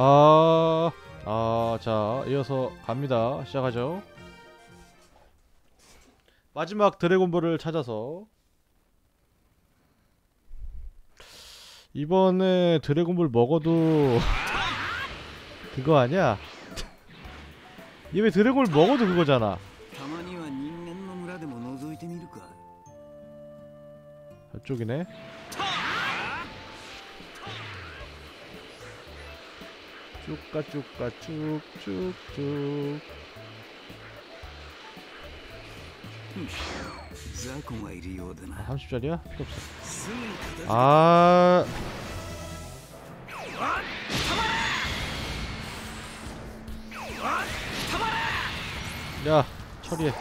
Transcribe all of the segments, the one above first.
아, 아, 자, 이어서 갑니다. 시작하죠. 마지막 드래곤볼을 찾아서 이번에 드래곤볼 먹어도 그거 아니야? 이번에 드래곤볼 먹어도 그거잖아. 저쪽이네. 쭉가 쭉가 쭉쭉쭉. 아, 30자리야? 필요 없어 아... 야 처리해.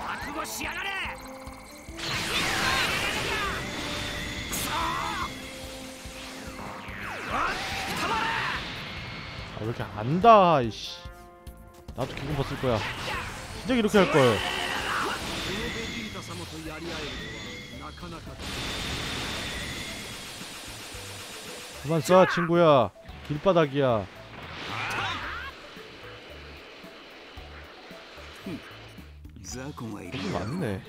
아, 왜 이렇게 안다 이씨. 나도 기분 벗을 거야. 진짜 이렇게 할 걸. 그만 쏴 친구야. 길바닥이야. 이게 맞네.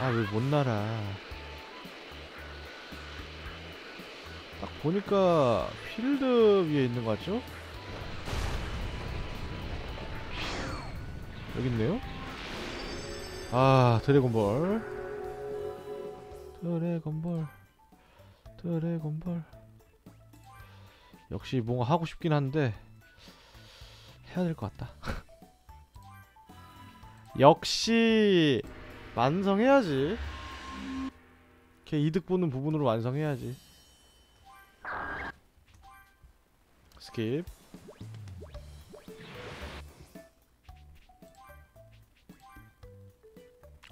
아 왜 못 날아? 보니까 필드 위에 있는 거 같죠? 여기 있네요. 아, 드래곤볼. 드래곤볼. 드래곤볼. 역시 뭔가 하고 싶긴 한데 해야 될 것 같다. 역시 완성해야지. 걔 이득 보는 부분으로 완성해야지. Skip.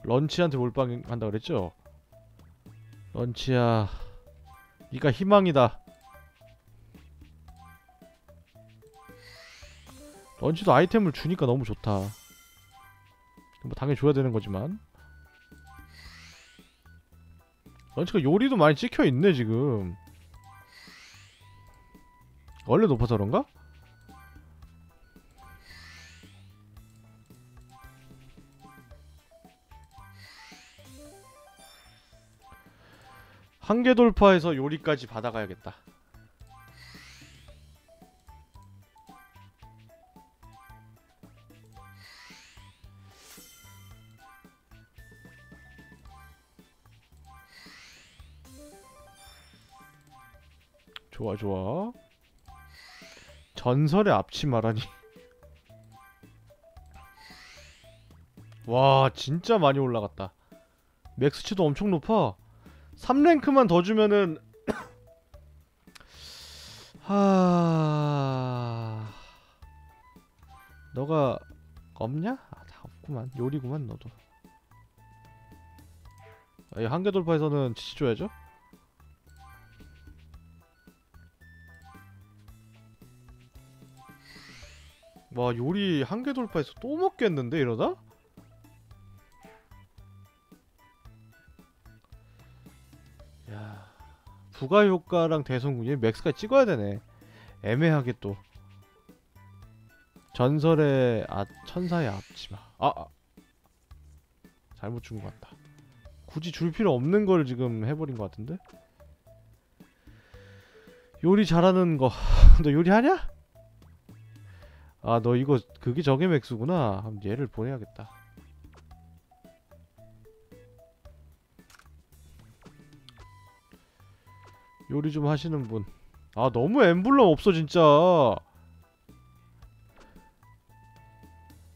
런치한테 몰빵 한다 그랬죠? 런치야, 네가 희망이다. 런치도 아이템을 주니까 너무 좋다. 뭐 당연히 줘야 되는 거지만. 런치가 요리도 많이 찍혀 있네 지금. 원래 높아서 그런가? 한계 돌파해서 요리까지 받아가야겠다. 좋아 좋아. 전설의 앞치마라니. 와 진짜 많이 올라갔다. 맥스치도 엄청 높아. 3랭크만 더 주면은 하 너가 없냐? 아, 다 없구만. 요리구만 너도. 아, 이 한계 돌파에서는 지시 줘야죠. 와 요리 한계 돌파해서 또 먹겠는데 이러다? 야 부가 효과랑 대성군이 맥스까지 찍어야 되네 애매하게 또 전설의 아 천사의 앞치마 아, 아. 잘못 준 것 같다 굳이 줄 필요 없는 걸 지금 해버린 것 같은데 요리 잘하는 거 너 요리하냐? 아 너 이거 그게 저게 맥스구나. 그럼 얘를 보내야겠다. 요리 좀 하시는 분 아 너무 엠블럼 없어 진짜.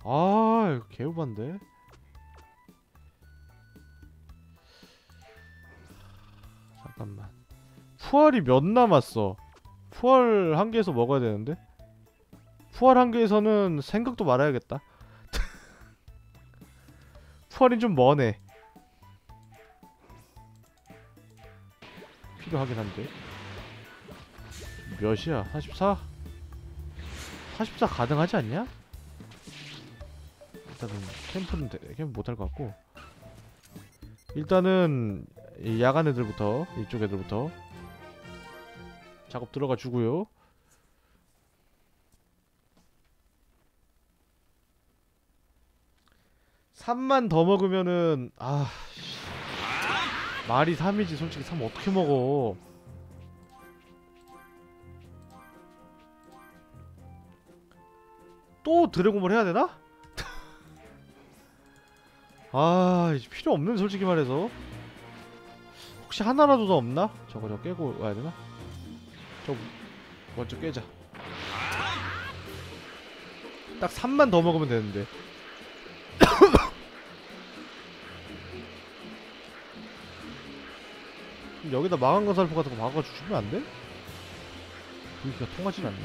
아 개우반데? 잠깐만. 푸알이 몇 남았어? 푸알 한 개에서 먹어야 되는데 푸알 한 개에서는 생각도 말아야겠다. 푸알이 좀 머네. 필요하긴 한데. 몇이야? 44? 44 가능하지 않냐? 일단은 캠프는 대- 캠프 못할 것 같고 일단은 이 야간 애들부터 이쪽 애들부터 작업 들어가 주고요. 삼만더 먹으면은 아 씨. 말이 3이지 솔직히 3 어떻게 먹어 또 드래곤볼 해야 되나? 아 이제 필요 없는 솔직히 말해서 혹시 하나라도 더 없나? 저거 저 깨고 와야 되나? 저 먼저 깨자 딱 3만 더 먹으면 되는데 여기다 망한 건설포 같은 거 막아주시면 안 돼? 분위기가 통하진 않네.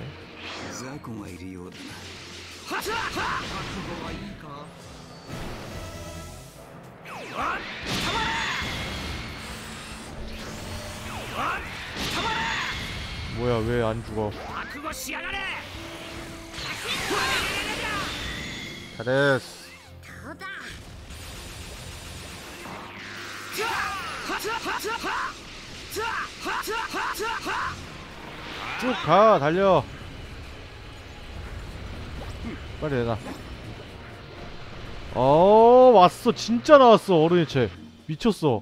뭐야 왜 안 죽어? 잘했어. 쭉 가 달려. 빨리 내놔. 어 왔어. 진짜 나왔어 어른의 책 미쳤어.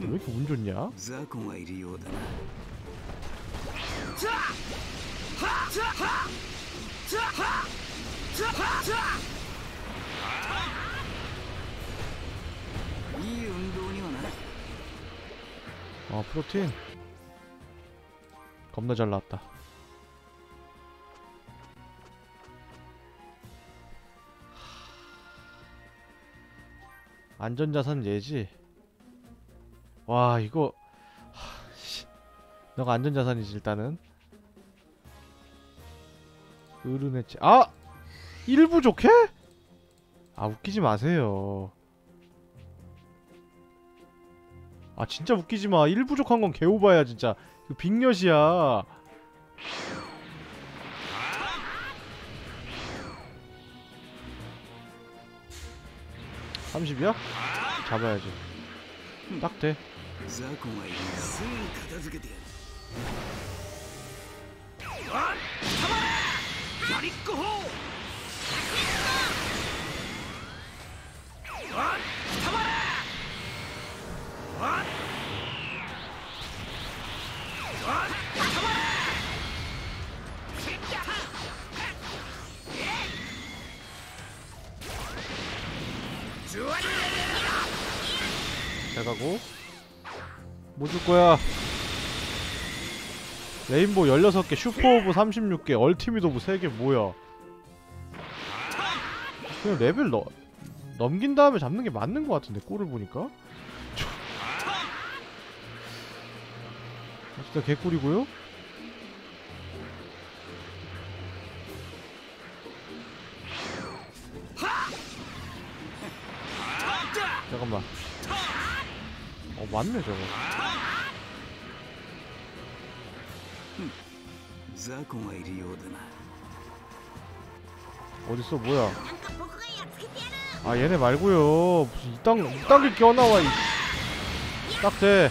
왜 이렇게 운 좋냐? 이 운동이 어 프로틴. 겁나 잘 나왔다. 안전자산 예지? 와 이거 너가 안전자산이지 일단은. 으른의 집... 아! 일부 좋게? 아 웃기지 마세요. 아 진짜 웃기지 마. 1 부족한 건 개오바야 진짜. 이거 빅엿이야. (30이야) 잡아야지 딱 돼. 잘 가고. 뭐 줄 거야? rainbow 16개 super orb 36개 ultimate orb 3개 뭐야? 그냥 레벨 너, 넘긴 다음에 잡는 게 맞는 것 같은데 꼴을 보니까 저- 아, 진짜 개꿀이고요. 잠깐만. 어 맞네 저거. 자코가 이리오드나. 어딨어 뭐야? 아 얘네 말고요. 무슨 이딴 이딴 게 껴나와 이. 딱대.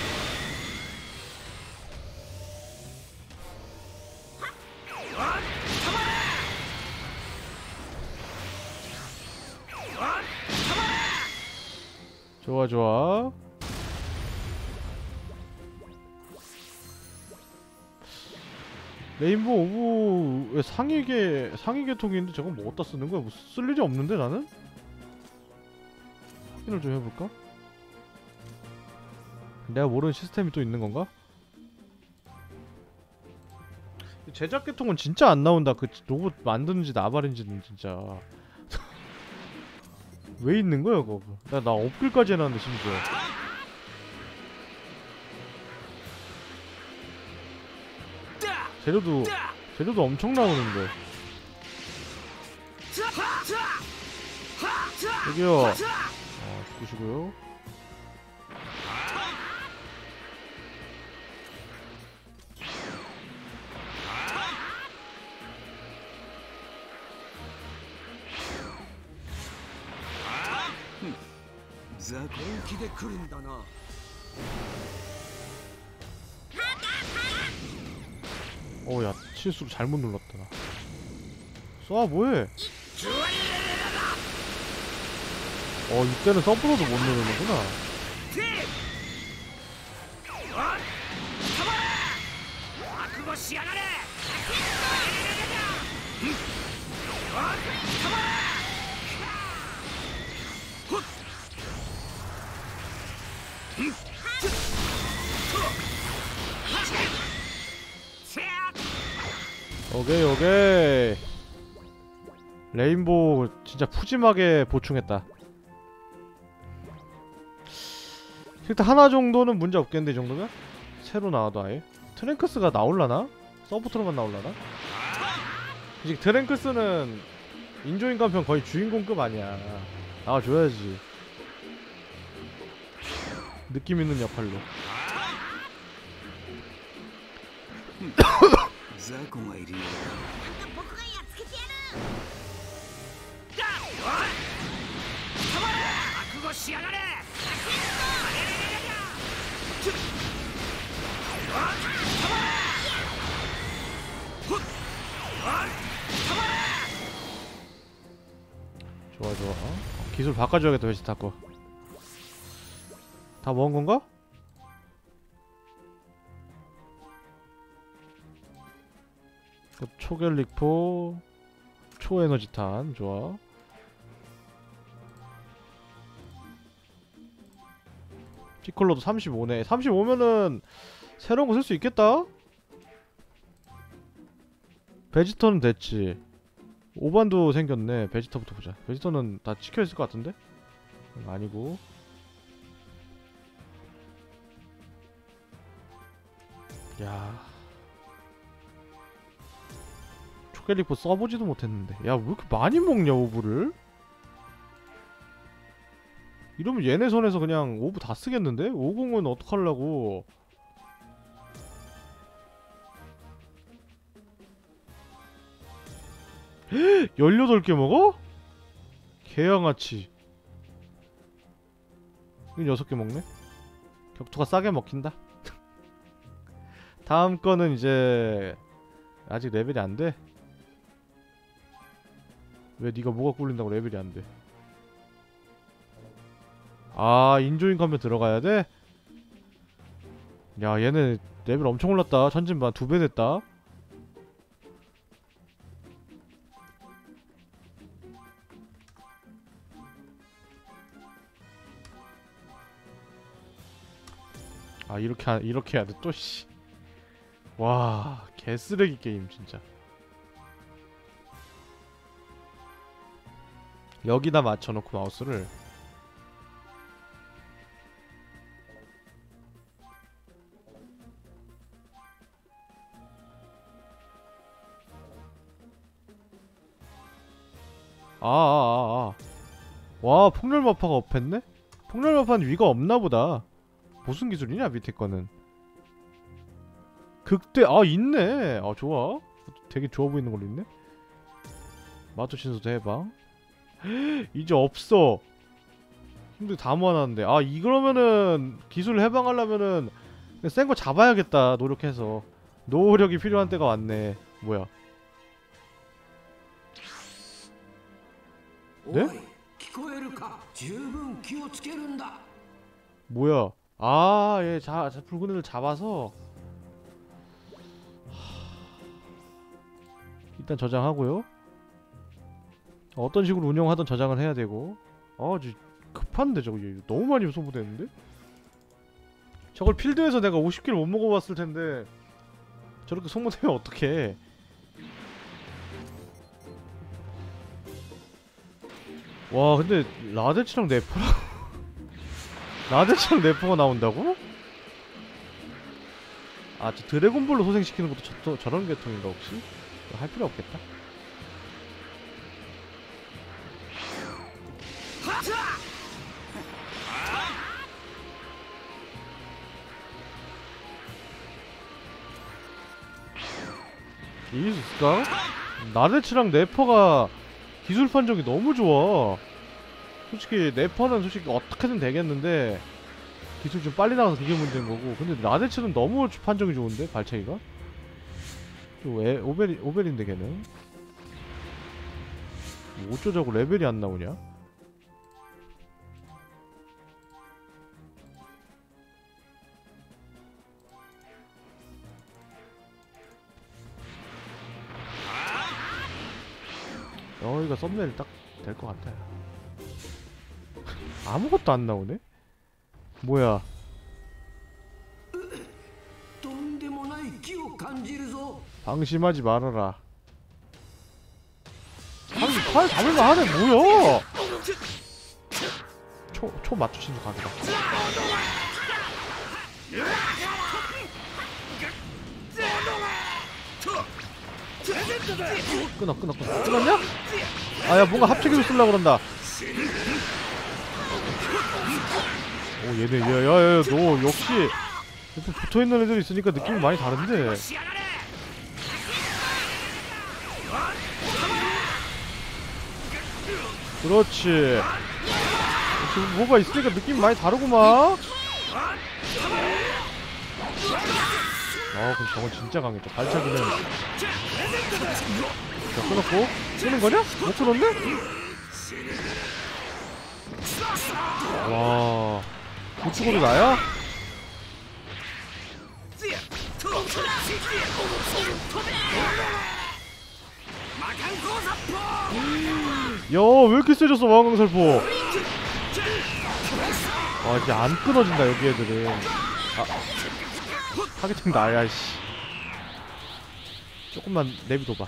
좋아 좋아 레인보우 오브의 상위계 상위 계통인데 저건 뭐 어디다 쓰는 거야? 뭐 쓸 일이 없는데 나는? 확인을 좀 해볼까? 내가 모르는 시스템이 또 있는 건가? 제작 계통은 진짜 안 나온다. 그 로봇 만드는지 나발인지는 진짜. 왜 있는 거야 그거? 나 나 업글까지 해놨는데 심지어. 재료도 재료도 엄청 나오는데. 여기요. 어 죽으시고요 本気で来るんだな 어야 실수로 잘못 눌렀다 나. 쏴 뭐해 어 이때는 서브로도 못 누르는구나 覚悟しやがれ 오케이 오케이 레인보우 진짜 푸짐하게 보충했다 일단 하나 정도는 문제 없겠는데 이 정도면? 새로 나와도 아예? 트랭크스가 나올라나? 서브트로만 나올라나? 이제 트랭크스는 인조인간편 거의 주인공급 아니야 나와줘야지 느낌 있는 야팔로. 좋아 좋아. 어, 기술 바꿔줘야겠다 베지타코. 다 먹은 건가? 그 초겔릭포 초에너지탄 좋아 피콜로도 35네 35면은 새로운 거 쓸 수 있겠다? 베지터는 됐지 오반도 생겼네 베지터부터 보자 베지터는 다 찍혀있을 것 같은데? 음, 아니고 야 초갤릭포 써보지도 못했는데 야 왜 이렇게 많이 먹냐 orb를? 이러면 얘네 손에서 그냥 orb 다 쓰겠는데? 오공은 어떡하려고 열여덟 개 먹어? 개양아치 이거 여섯 개 먹네? 격투가 싸게 먹힌다 다음 거는 이제 아직 레벨이 안 돼? 왜 네가 뭐가 꿀린다고 레벨이 안 돼? 아 인조인간편 들어가야 돼? 야 얘네 레벨 엄청 올랐다 천진반 두 배 됐다 아 이렇게 하, 이렇게 해야 돼 또 씨. 와 개쓰레기 게임 진짜. 여기다 맞춰놓고 마우스를 아아아아 와 폭렬마파가 업했네? 폭렬마파는 위가 없나보다 무슨 기술이냐 밑에 거는 극대 아 있네. 아 좋아. 되게 좋아 보이는 걸로 있네. 마초 신소도 해방 이제 없어. 근데 다 모아놨는데. 아 이러면은 기술 해방하려면은 센 거 잡아야겠다 노력해서. 노력이 필요한 때가 왔네. 뭐야? 네? 뭐야? 아예자 붉은 애들 잡아서 일단 저장하고요. 어떤 식으로 운영하던 저장을 해야 되고. 아저 급한데 저거. 얘 너무 많이 소모되는데? 저걸 필드에서 내가 50개를 못 먹어봤을 텐데 저렇게 소모되면 어떡해? 와 근데 라데치랑 네포랑 라데치랑 네포가 나온다고? 아 저 드래곤볼로 소생시키는 것도 저, 저, 저런 계통인가 혹시? 할 필요 없겠다 이길 수 있을까? 나데치랑 네퍼가 기술 판정이 너무 좋아. 솔직히 네퍼는 솔직히 어떻게든 되겠는데 기술 좀 빨리 나가서 그게 문제인 거고. 근데 나데치는 너무 판정이 좋은데 발차기가? 또왜 오벨 오벨인데 걔는? 뭐 어쩌자고 레벨이 안 나오냐? 여기가 썸네일 딱 될 것 같아요. 아무것도 안 나오네? 뭐야? 방심하지 말아라. 팔, 팔 잡을만 하네, 뭐야? 초, 초 맞추신 줄 가더라. 끊어, 끊어, 끊어. 끊었냐? 아, 야, 뭔가 합체기를 쓰려고 그런다. 오, 얘네, 야, 야, 야, 너 역시 붙어있는 애들이 있으니까 느낌이 많이 다른데. 그렇지. 지금 뭐가 있으니까 느낌이 많이 다르구만. 아, 그럼 저건 진짜 강했죠. 발차기는. 자, 끊었고. 끊은 거냐? 못 끊었네? 와. 우측으로 나야? 야, 왜 이렇게 세졌어, 왕강살포. 아, 이제 안 끊어진다, 여기 애들은. 아, 타겟팅 나야, 씨. 조금만 내비둬봐.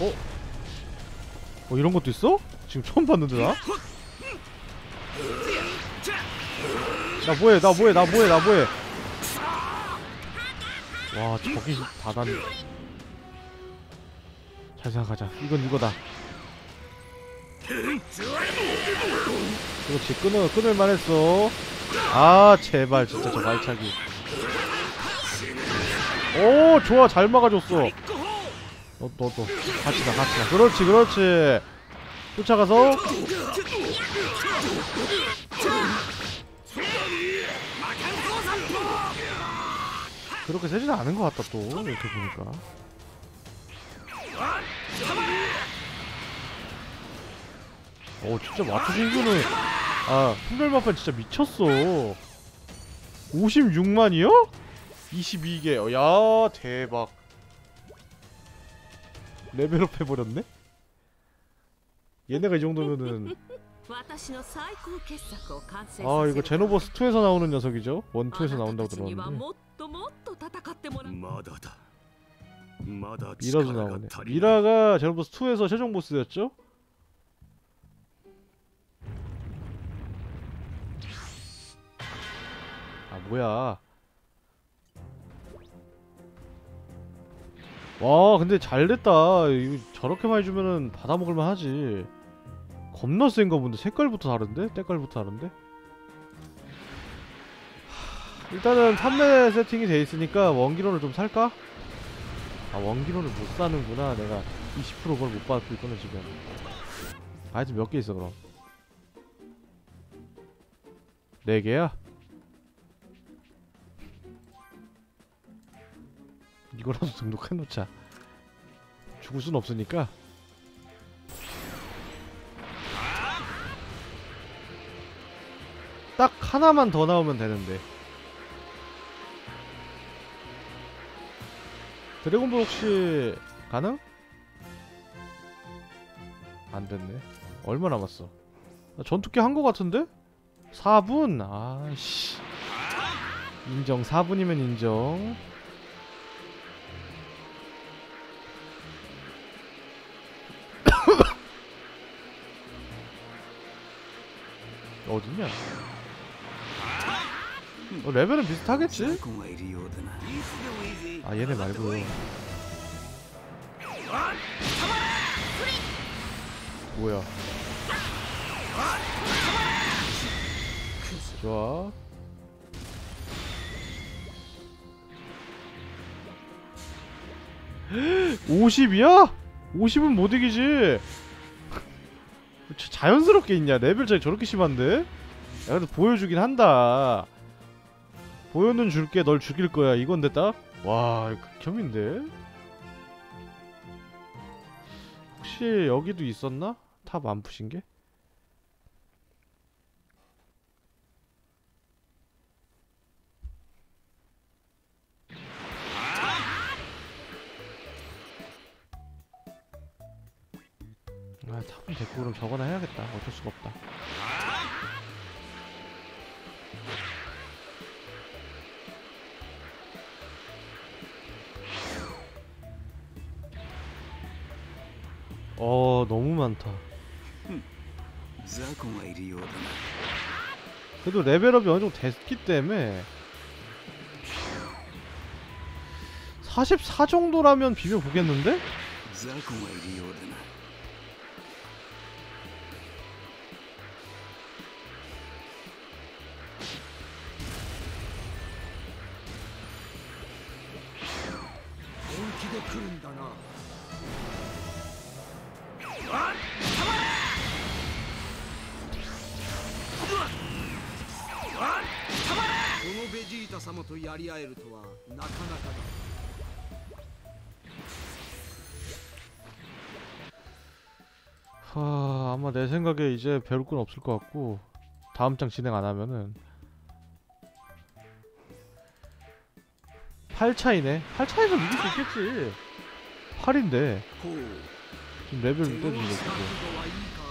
어? 어, 이런 것도 있어? 지금 처음 봤는데, 나? 나 뭐해 나 뭐해 나 뭐해 나 뭐해. 와 저기 다다니 잘 생각하자. 이건 이거다. 그렇지 끊어 끊을만 했어. 아 제발 진짜 저 발차기. 오 좋아 잘 막아줬어. 너너 너. 같이 가 같이 가. 그렇지 그렇지. 쫓아가서 그렇게 세지는 않은 것 같다 또. 이렇게 보니까. 어 진짜 맞추신 거는 아 풍별마판 진짜 미쳤어. 56만이요? 22개. 어, 야 대박. 레벨업 해버렸네? 얘네가 이 정도면은 아 이거 제노버스 2에서 나오는 녀석이죠? 원 2에서 나온다고 들었는데. 미라도 나오네. 미라가 제노버스 2에서 최종 보스였죠? 아 뭐야. 와 근데 잘됐다. 이거 저렇게 많이 주면은 받아먹을만 하지. 겁나 센가 본데 색깔부터 다른데? 때깔부터 다른데? 하, 일단은 판매 세팅이 돼 있으니까 원기론을 좀 살까? 아 원기론을 못 사는구나 내가 20% 그걸 못 받고 있구나 지금 아이템 몇 개 있어 그럼 4개야? 이거라도 등록해놓자 죽을 순 없으니까 딱 하나만 더 나오면 되는데 드래곤볼 혹시 가능? 안 됐네. 얼마 남았어? 나 전투기 한 거 같은데? 4분? 아씨. 인정 4분이면 인정 어딨냐 어, 레벨은 비슷하겠지? 아 얘네 말고. 어, 뭐야? 좋아. 50이야? 50은 못 이기지? 자연스럽게 있냐? 레벨 차이 저렇게 심한데? 야 그래도 보여주긴 한다. 보여는 줄게 널 죽일 거야. 이건데 딱와 극혐인데? 혹시 여기도 있었나? 탑 안 푸신 게? 아 탑은 됐고 그럼 저거나 해야겠다. 어쩔 수가 없다 어 너무 많다 그래도 레벨업이 어느정도 됐기 때문에 44 정도라면 비벼보겠는데? り合えるとはなかなかだ 하, 아마 내 생각에 이제 배울 건 없을 것 같고 다음 장 진행 안 하면은 8차이네 8차이면 이길 수 있겠지 8인데 こう 지금 레벨 手 못 の 되는 スター 거고 トはいいか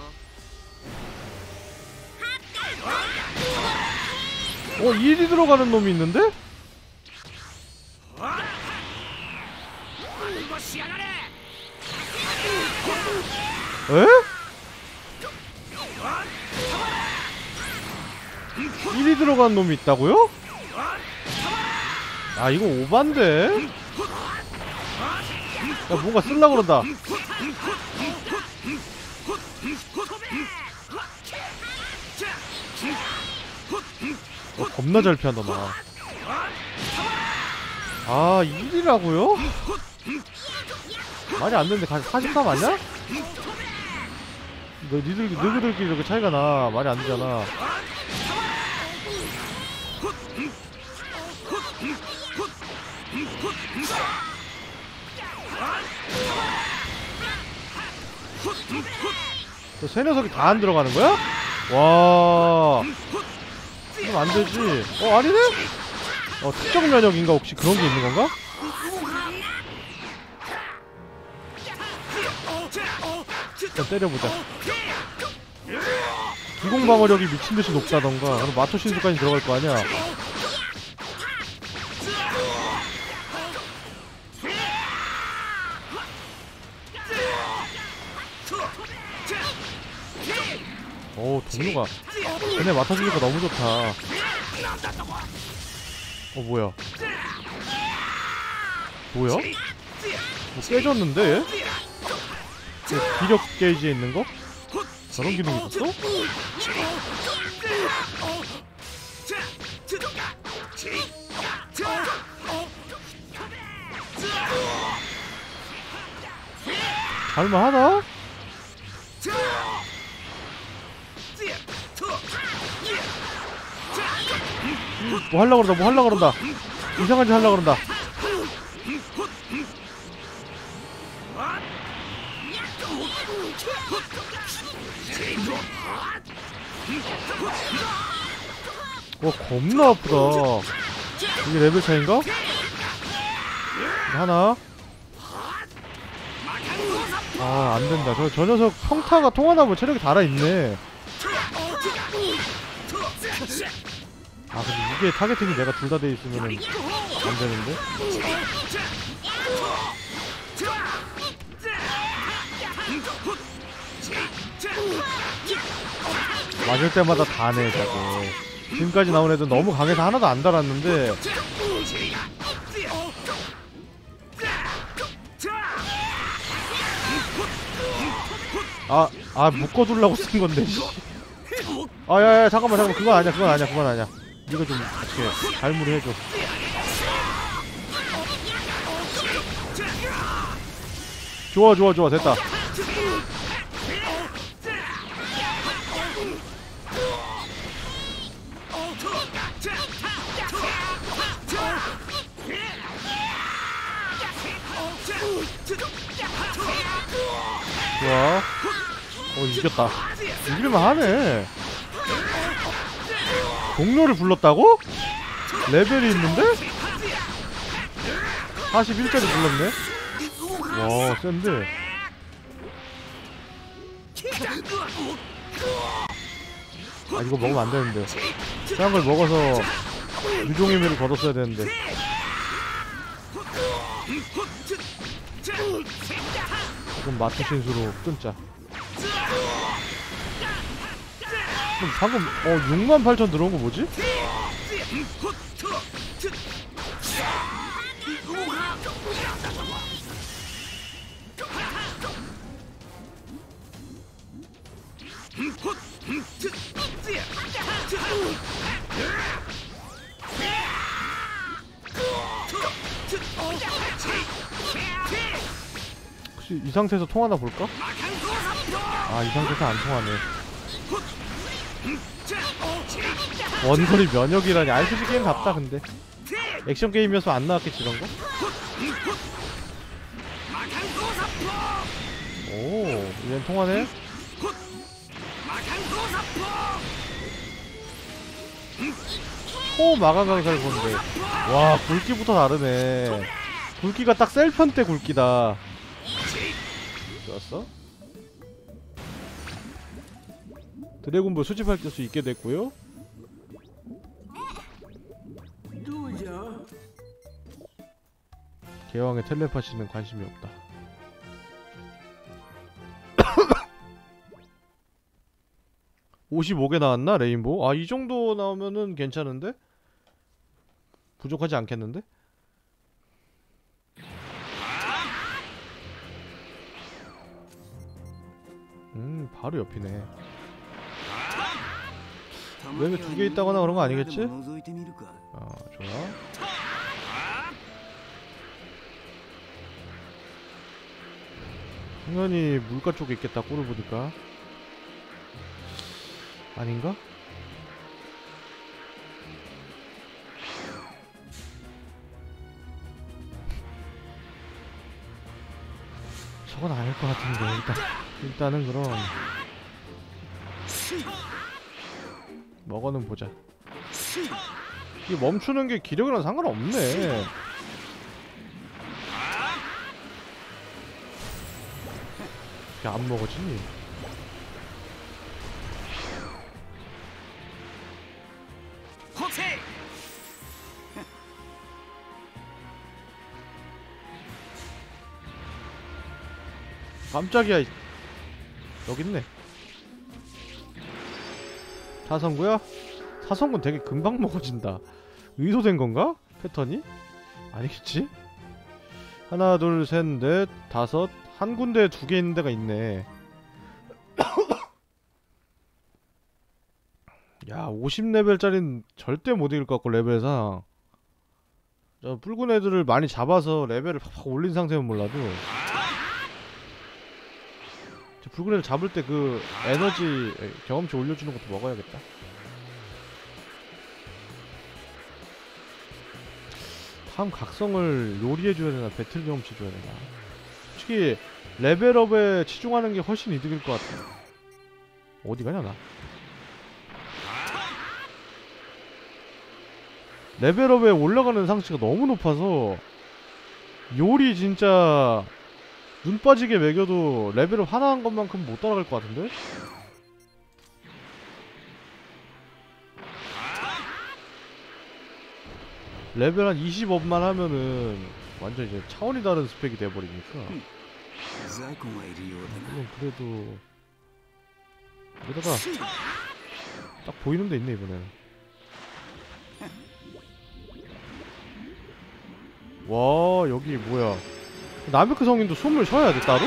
어 1이 들어가는 놈이 있는데? 에? 1이 들어간 놈이 있다고요? 아 이거 오반데? 야 뭔가 쓸라 그런다 어, 겁나 잘 피한다 나. 아 1이라고요? 말이 안 되는데 43 아니야? 너 니들 너희들끼리 이렇게 차이가 나 말이 안 되잖아. 저세 녀석이 다 안 들어가는 거야? 와. 그럼 안 되지. 어, 아니네? 어, 특정 면역인가 혹시 그런 게 있는 건가? 일단 때려보자. 기공 방어력이 미친 듯이 높다던가. 그럼 마토 신수까지 들어갈 거 아니야? 오, 동료가. 걔네 마토 신수가 너무 좋다. 어, 뭐야? 뭐야? 뭐 깨졌는데 얘? 그 기력 게이지에 있는 거? 저런 기능이 있었어? 잘만하나? 뭐 하려고 그런다 뭐 하려고 그런다 이상한 짓 하려고 그런다 와 겁나 아프다. 이게 레벨 차인가? 하나. 아 안된다. 저, 저 녀석 평타가 통하나 보면 체력이 달아있네. 아 근데 두개 타겟팅이 내가 둘 다 돼 있으면 안 되는데? 맞을 때마다 다네 저게 지금까지 나온 애들 너무 강해서 하나도 안 달았는데 아, 아 묶어두려고 쓴 건데 씨. 아, 야, 야, 잠깐만, 잠깐만, 그건 아니야, 그건 아니야, 그건 아니야. 이거 좀 어떻게 잘무를 해줘. 좋아, 좋아, 좋아, 됐다. 좋아. 어, 이겼다. 이길만 하네. 동료를 불렀다고? 레벨이 있는데? 41까지 불렀네? 와, 센데. 아, 이거 먹으면 안 되는데. 딴걸 먹어서 유종의 미를 걸었어야 되는데. 조금 마트 신수로 끊자. 방금 어 6만 8천 들어온 거 뭐지? 혹시 이 상태에서 통하나 볼까? 아 이 상태에서 안 통하네 원거리 면역이라니 RPG 게임 같다 근데 액션 게임이어서 안 나왔겠지 이런 거? 오 얘는 통하네? 초마가강살 건데 와 굵기부터 다르네 굵기가 딱 셀편 때 굵기다 좋았어. 드래곤볼 수집할 수 있게 됐고요. 개왕의 텔레파시는 관심이 없다. 55개 나왔나 레인보우? 아 이 정도 나오면은 괜찮은데? 부족하지 않겠는데? 음 바로 옆이네. 맵에 두 개 있다거나 그런 거 아니겠지? 어 좋아. 당연히 물가 쪽에 있겠다 꼴을 보니까. 아닌가? 저건 아닐 것 같은데 일단. 일단은 그럼 먹어는 보자 이게 멈추는 게 기력이랑 상관없네. 이게 안 먹어지? 깜짝이야. 이- 여기 있네. 사성구야? 사성군 되게 금방 먹어진다. 의도된 건가? 패턴이? 아니겠지? 하나, 둘, 셋, 넷, 다섯, 한 군데 두 개 있는 데가 있네. 야, 50레벨짜리는 절대 못 이길 것 같고, 레벨상. 저 붉은 애들을 많이 잡아서 레벨을 팍팍 올린 상태면 몰라도. 애를 잡을 때 그 에너지, 에, 경험치 올려주는 것도 먹어야겠다. 다음 각성을 요리해줘야 되나 배틀 경험치 줘야 되나. 솔직히 레벨업에 치중하는 게 훨씬 이득일 것 같아. 어디 가냐 나? 레벨업에 올라가는 상치가 너무 높아서 요리 진짜 눈 빠지게 매겨도 레벨업 하나 한 것만큼 못 따라갈 것 같은데? 레벨 한 20업만 하면은 완전 이제 차원이 다른 스펙이 돼버리니까. 물론 그래도 여기다가 딱 보이는 데 있네 이번에 와 여기 뭐야? 나메크 성인도 숨을 쉬어야 돼 따로?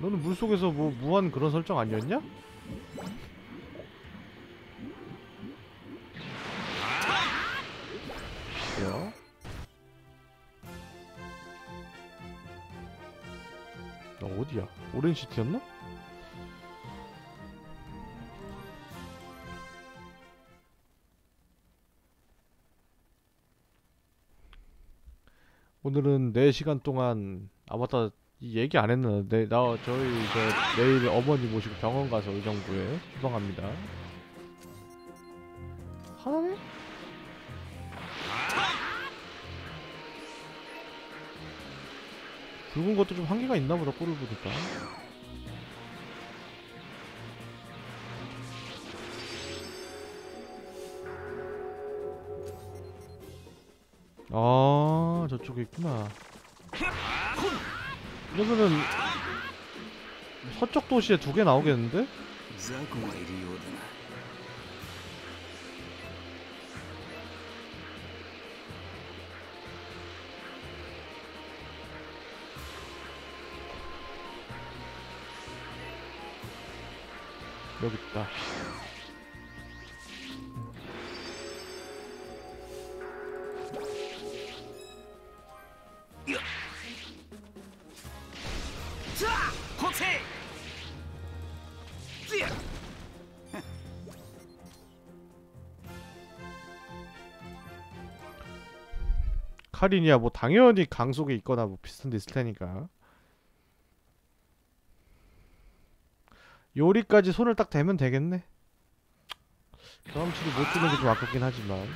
너는 물속에서 뭐 무한 그런 설정 아니었냐? 뭐야? 나 어디야? 오렌시티였나? 오늘은 4시간 동안 아 맞다. 이 얘기 안 했나 네, 나 저희 저 내일 어머니 모시고 병원 가서 의정부에 휴방합니다. 하나네? 붉은 것도 좀 한계가 있나 보다 꼴을 보니까 아 저쪽에 있구나 이러면은 서쪽 도시에 두 개 나오겠는데? 여기 있다 카린이야 뭐 당연히 강 속에 있거나 뭐 비슷한 데 있을 테니까. 요리까지 손을 딱 대면 되겠네. 경험치를 못 주는 게 좀 아깝긴 하지만.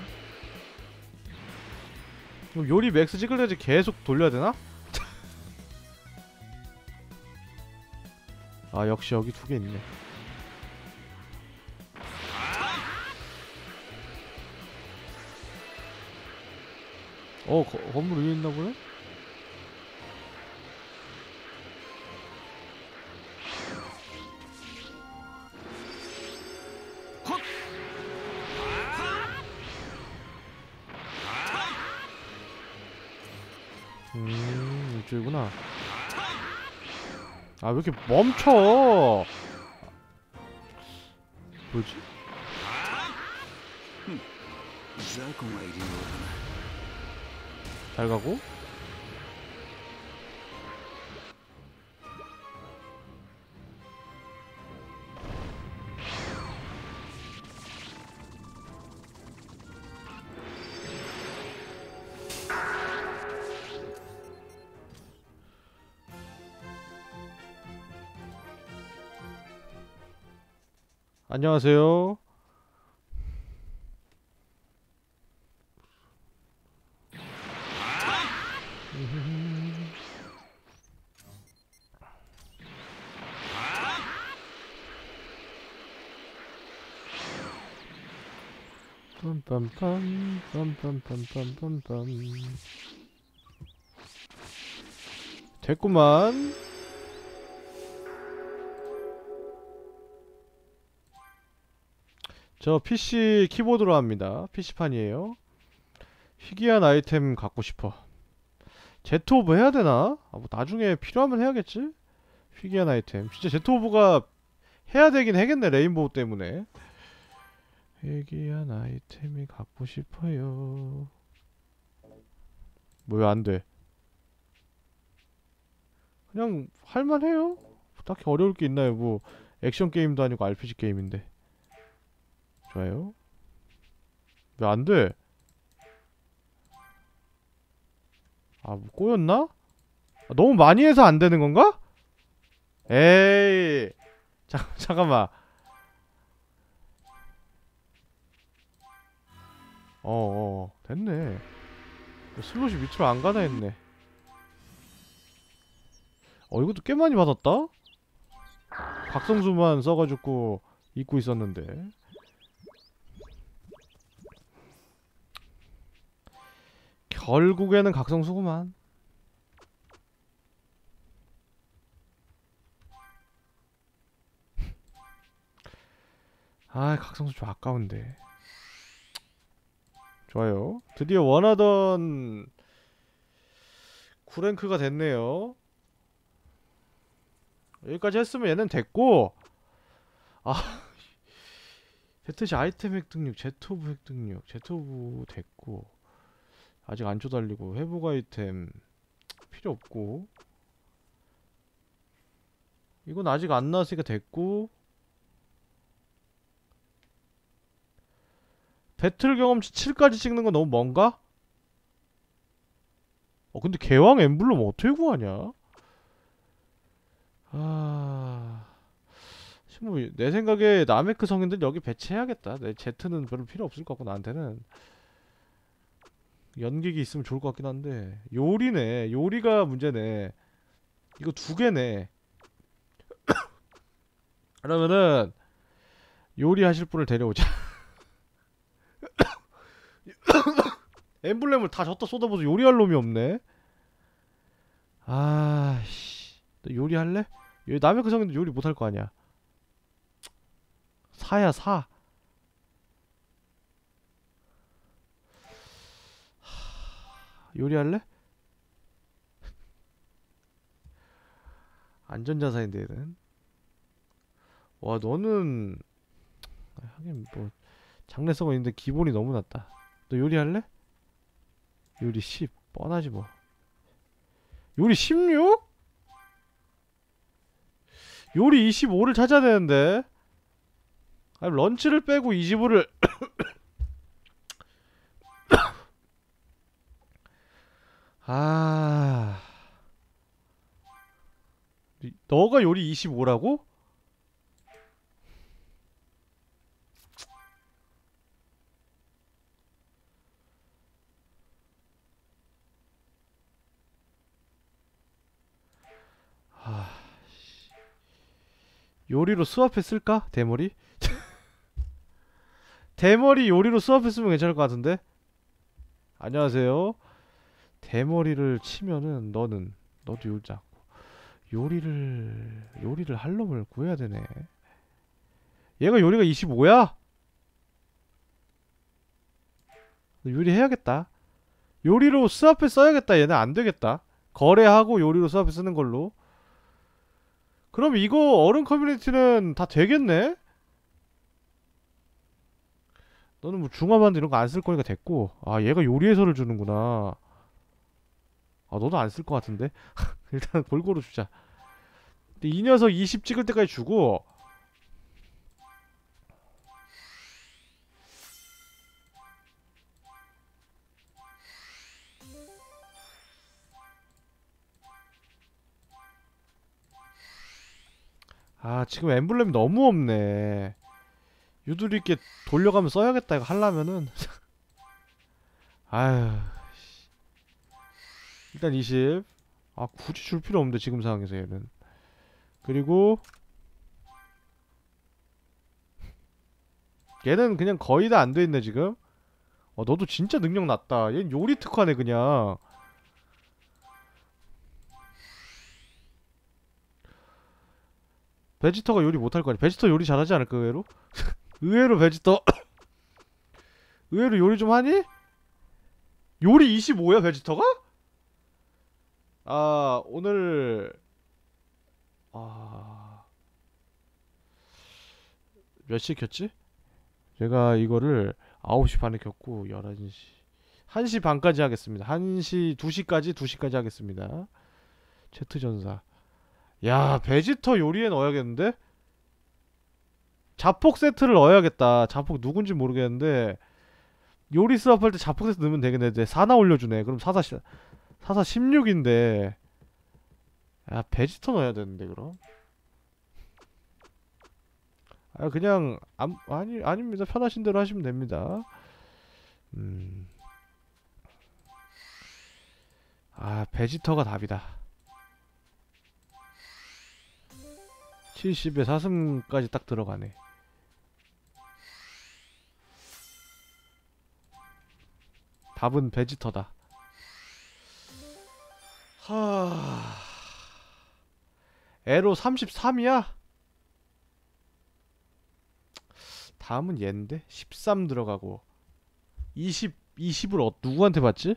그럼 요리 max 찍을 때까지 계속 돌려야 되나? 아 역시 여기 두 개 있네 어 거, 건물 위에 있나 보네? 음 이쪽이구나 아 왜 이렇게 멈춰 뭐지? 음. 잘 가고 안녕하세요. 빰빰빰 빰빰빰빰빰빰 됐구만. 저 PC 키보드로 합니다. PC판이에요. 희귀한 아이템 갖고 싶어. Z orb 해야 되나? 아, 뭐 나중에 필요하면 해야겠지? 희귀한 아이템. 진짜 Z orb가 해야 되긴 하겠네 rainbow 때문에 희귀한 아이템이 갖고 싶어요 뭐왜 안돼 그냥 할만해요 딱히 어려울 게 있나요 뭐 액션 게임도 아니고 RPG 게임인데 좋아요 왜 안돼 아, 뭐 꼬였나? 아, 너무 많이 해서 안 되는 건가? 에이. 잠 잠깐만. 어, 어, 됐네. 슬롯이 밑으로 안 가나 했네. 어, 이것도 꽤 많이 받았다? 박성수만 써가지고 입고 있었는데. 결국에는 각성수구만. 아, 각성수 좀 아까운데. 좋아요. 드디어 원하던 9랭크가 됐네요. 여기까지 했으면 얘는 됐고 아 제트시 아이템 획득력, 제토브 획득력, 제토브 됐고 아직 안 쪼달리고 회복 아이템 필요 없고 이건 아직 안 나왔으니까 됐고 배틀 경험치 7까지 찍는 건 너무 먼가? 어 근데 개왕 엠블럼 어떻게 구하냐? 아... 뭐 내 생각에 나메크 성인들 여기 배치해야겠다. 내 제트는 별로 필요 없을 것 같고 나한테는 연기기 있으면 좋을 것 같긴 한데 요리네. 요리가 문제네. 이거 두 개네. 그러면은 요리하실 분을 데려오자. 엠블렘을 다 졌다 쏟아부어서 요리할 놈이 없네. 아씨, 너 요리할래? 요- 남의 그 성인도 요리 못할 거 아니야. 사야 사. 하, 요리할래? 안전자산인데 얘는. 와 너는 아, 하긴 뭐 장래성은 있는데 기본이 너무 낮다. 너 요리할래? 요리 10 뻔하지 뭐. 요리 16? 요리 25를 찾아야 되는데. 아니 런치를 빼고 25를 아. 이- 너가 요리 25라고? 요리로 수업했을까? 대머리? 대머리 요리로 수업했으면 괜찮을 것 같은데? 안녕하세요. 대머리를 치면은 너는 너도 요리 잡고 요리를 요리를 할 놈을 구해야 되네. 얘가 요리가 25야? 요리 해야겠다. 요리로 수업에 써야겠다. 얘는 안 되겠다. 거래하고 요리로 수업에 쓰는 걸로. 그럼 이거 어른 커뮤니티는 다 되겠네? 너는 뭐 중화반도 이런 거 안 쓸 거니까 됐고. 아 얘가 요리 해설을 주는구나. 아 너도 안쓸것 같은데? 일단 골고루 주자. 근데 이 녀석 20 찍을 때까지 주고 아 지금 엠블렘이 너무 없네. 유두리 있게 돌려가면 써야겠다 이거 하려면은. 아휴 씨. 일단 20 아 굳이 줄 필요 없는데 지금 상황에서 얘는. 그리고 얘는 그냥 거의 다 안 돼 있네 지금. 어 너도 진짜 능력 낮다. 얘는 요리 특화네 그냥 베지터가 요리 못할 거 아니야 베지터 요리 잘하지 않을까 의외로? 의외로 베지터 의외로 요리 좀 하니? 요리 25야 베지터가? 아 오늘 아... 몇 시에 켰지? 제가 이거를 9시 반에 켰고 11시 1시 반까지 하겠습니다 1시 2시까지 2시까지 하겠습니다 제트전사 야 베지터 요리에 넣어야겠는데? 자봉 세트를 넣어야겠다. 자봉 누군지 모르겠는데 요리 수업할 때 자봉 세트 넣으면 되겠네. 사나 올려주네. 그럼 사사 시- 사사 16인데 야 베지터 넣어야 되는데 그럼 아 그냥 암, 아니 아닙니다. 편하신 대로 하시면 됩니다. 음. 아 베지터가 답이다. 70에 사슴까지 딱 들어가네. 답은 베지터다. 하... 에로 33이야? 다음은 얘인데? 13 들어가고 20, 20을 어, 누구한테 받지?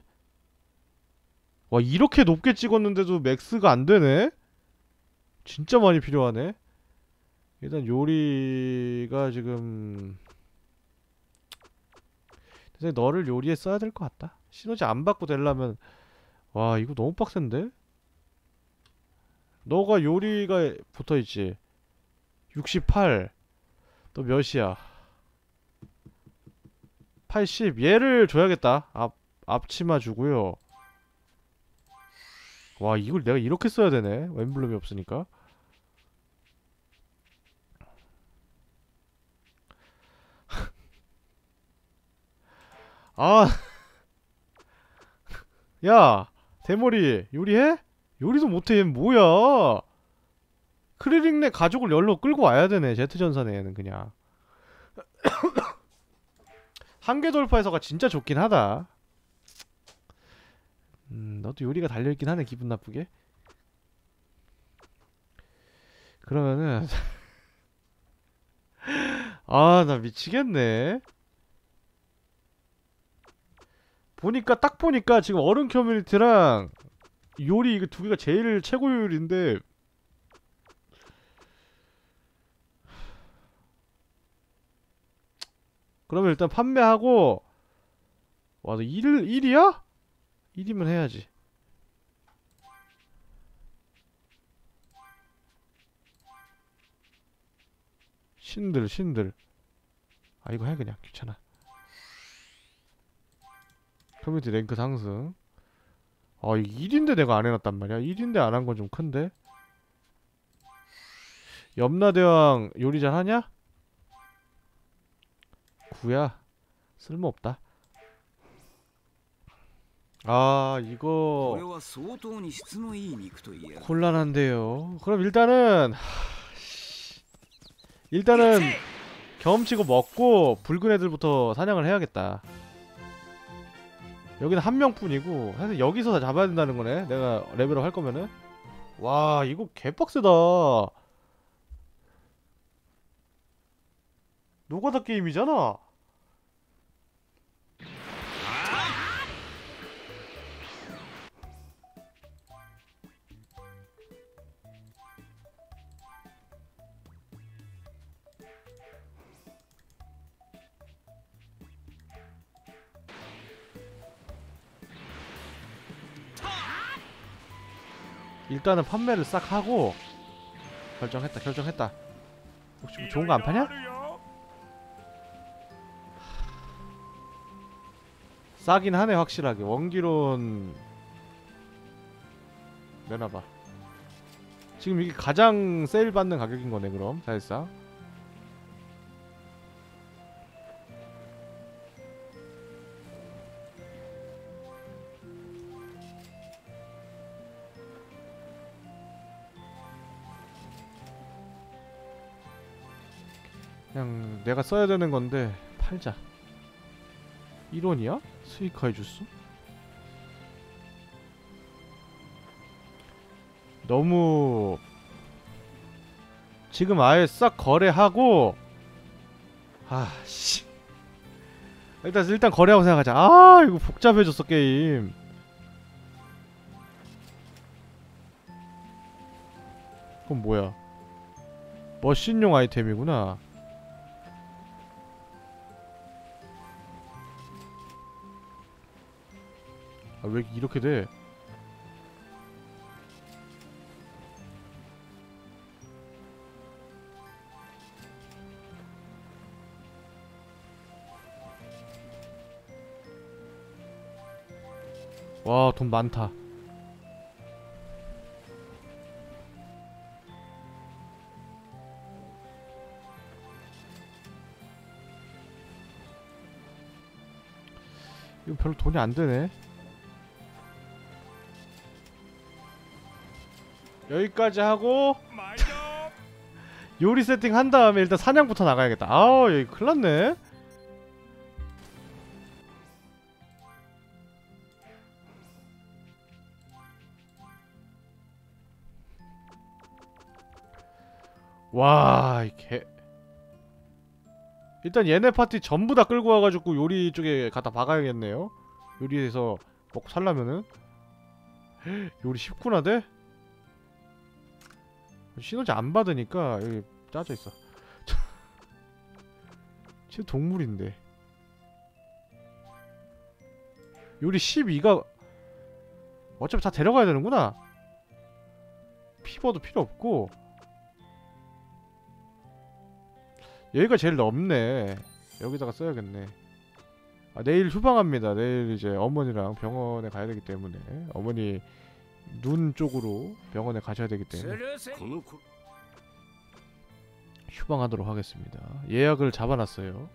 와 이렇게 높게 찍었는데도 맥스가 안 되네? 진짜 많이 필요하네 일단 요리가 지금 근데 너를 요리에 써야 될 것 같다. 시너지 안 받고 되려면. 와 이거 너무 빡센데? 너가 요리가 붙어있지. 68 또 몇이야? 80 얘를 줘야겠다. 앞 앞치마 주고요. 와 이걸 내가 이렇게 써야 되네? 엠블럼이 없으니까 아 야, 대머리 요리해? 요리도 못해. 얘 뭐야? 크리링네 가족을 열로 끌고 와야 되네. 제트전선에 얘는 그냥. 한계 돌파에서가 진짜 좋긴 하다. 음, 너도 요리가 달려있긴 하네. 기분 나쁘게. 그러면은 아, 나 미치겠네. 보니까 딱 보니까 지금 어른 커뮤니티랑 요리 이거 두 개가 제일 최고 요리인데 그러면 일단 판매하고 와너 1, 1이야? 1이면 해야지. 신들 신들. 아 이거 해 그냥. 귀찮아 커뮤니티 랭크 상승. 아 1인데 내가 안 해놨단 말이야? 1인데 안 한 건 좀 큰데? 염라대왕 요리 잘 하냐? 구야 쓸모없다. 아 이거 곤란한데요. 그럼 일단은 일단은 경험치고 먹고 붉은 애들부터 사냥을 해야겠다. 여기는 한 명뿐이고 사실 여기서 다 잡아야 된다는 거네. 내가 레벨업 할 거면은. 와 이거 개빡세다. 노가다 게임이잖아 일단은 판매를 싹 하고 결정했다 결정했다. 혹시 뭐 좋은 거 안 파냐? 싸긴 하네 확실하게. 원기론 내놔봐. 지금 이게 가장 세일 받는 가격인 거네 그럼 사실상 그냥 내가 써야 되는 건데 팔자. 1원이야? 스이카이 주스? 너무 지금 아예 싹 거래하고 아씨. 일단 일단 거래하고 생각하자. 아 이거 복잡해졌어 게임. 그건 뭐야? 머신용 아이템이구나 아, 왜 이렇게 돼? 와, 돈 많다. 이거 별로 돈이 안 되네. 여기까지 하고 요리 세팅 한 다음에 일단 사냥부터 나가야겠다 아우 여기 큰일났네 와, 이게 일단 얘네 파티 전부 다 끌고 와가지고 요리 쪽에 갖다 박아야겠네요. 요리에서 먹고 살라면은 요리 쉽구나 돼? 시너지 안 받으니까 여기 짜져 있어. 쟤 동물인데. 요리 12가 어차피 다 데려가야 되는구나. 피버도 필요 없고 여기가 제일 넓네. 여기다가 써야겠네. 아, 내일 휴방합니다. 내일 이제 어머니랑 병원에 가야 되기 때문에 어머니 눈 쪽으로 병원에 가셔야 되기 때문에 휴방하도록 하겠습니다. 예약을 잡아놨어요.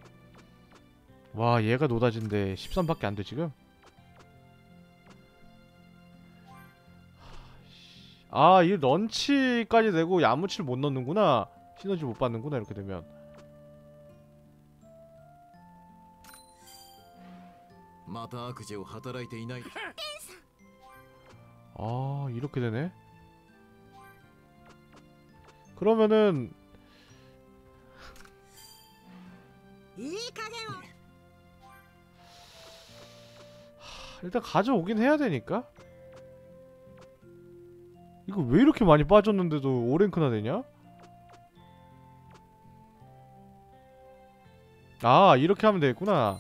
와 얘가 노다진데 13밖에 안 돼 지금? 아, 이 런치까지 되고 야무치를 못 넣는구나. 시너지 못 받는구나, 이렇게 되면. 마다 그제와 하다라이테 이나이. 아 이렇게 되네? 그러면은 일단 가져오긴 해야 되니까? 이거 왜 이렇게 많이 빠졌는데도 5랭크나 되냐? 아 이렇게 하면 되겠구나.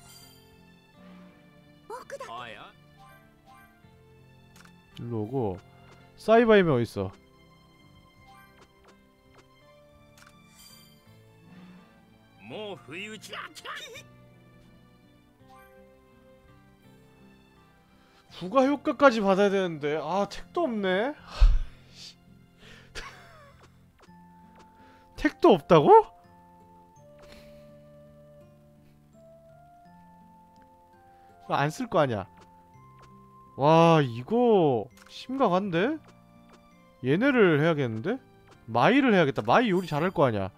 일로 오고. 사이바이면 어딨어? 뭐 부가 효과까지 받아야 되는데. 아 택도 없네. 택도 없다고? 안 쓸 거 아니야. 와 이거 심각한데? 얘네를 해야겠는데? 마이를 해야겠다 마이 요리 잘할 거 아니야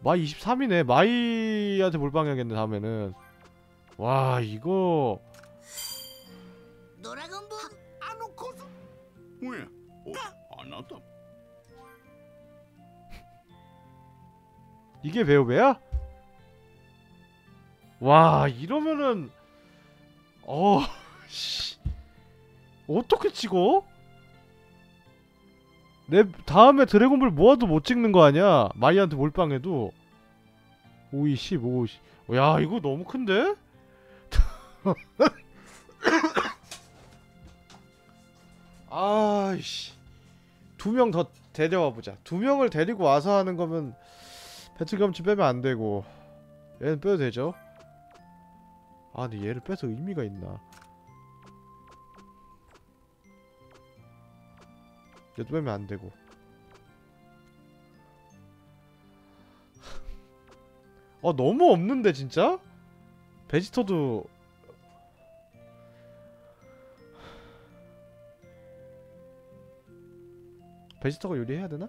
마이 23이네 마이한테 몰빵해야겠네 다음에는 와 이거 노라군부 아노코스 왜? 어? 아나다 이게 배우배야? 와 이러면은 어 씨. 어떻게 찍어? 내 다음에 드래곤볼 모아도 못 찍는 거 아니야? 마이한테 몰빵해도 5, 2, 10, 5, 10. 야 이거 너무 큰데? 아이씨 두 명 더 데려와 보자. 두 명을 데리고 와서 하는 거면 배틀 경치 빼면 안 되고 얘는 빼도 되죠? 아 근데 얘를 빼서 의미가 있나? 얘도 빼면 안 되고 아 너무 없는데 진짜? 베지터도 베지터가 요리해야 되나?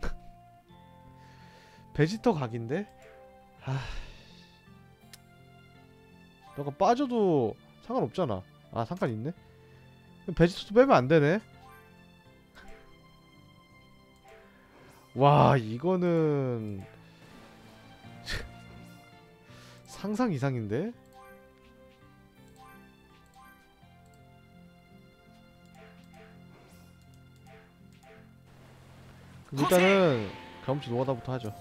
베지터 각인데? 아, 너가 빠져도 상관없잖아. 아 상관 있네. 베지터도 빼면 안 되네. 와 이거는 상상 이상인데? 일단은 경험치 노가다부터 하죠.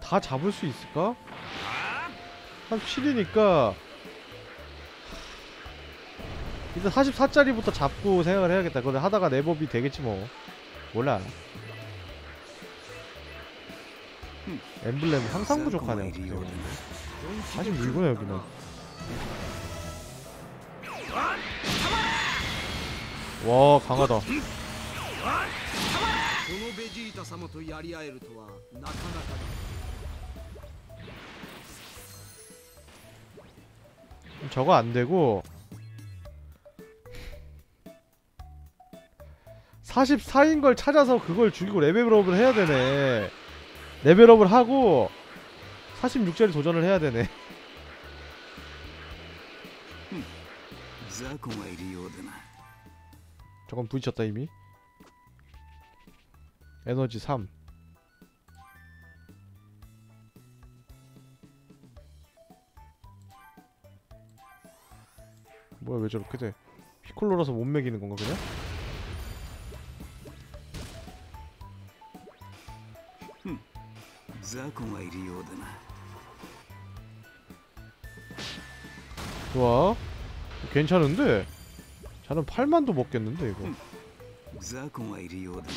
다 잡을 수 있을까? 37이니까 일단 44짜리부터 잡고 생각을 해야겠다. 그걸 하다가 내법이 되겠지 뭐. 몰라. 엠블렘 항상 부족하네요 아직 밀구나 여기는. 와 강하다. 저거 안되고 44인 걸 찾아서 그걸 죽이고 레벨업을 해야 되네. 레벨업을 하고 46자리 도전을 해야 되네. 조금 부딪혔다 이미. 에너지 3 뭐야 왜 저렇게 돼? 피콜로라서 못 먹이는 건가 그냥? 雑魚がいるようだな 좋아 괜찮은데? 자는 8만도 먹겠는데 이거 雑魚がいるようだな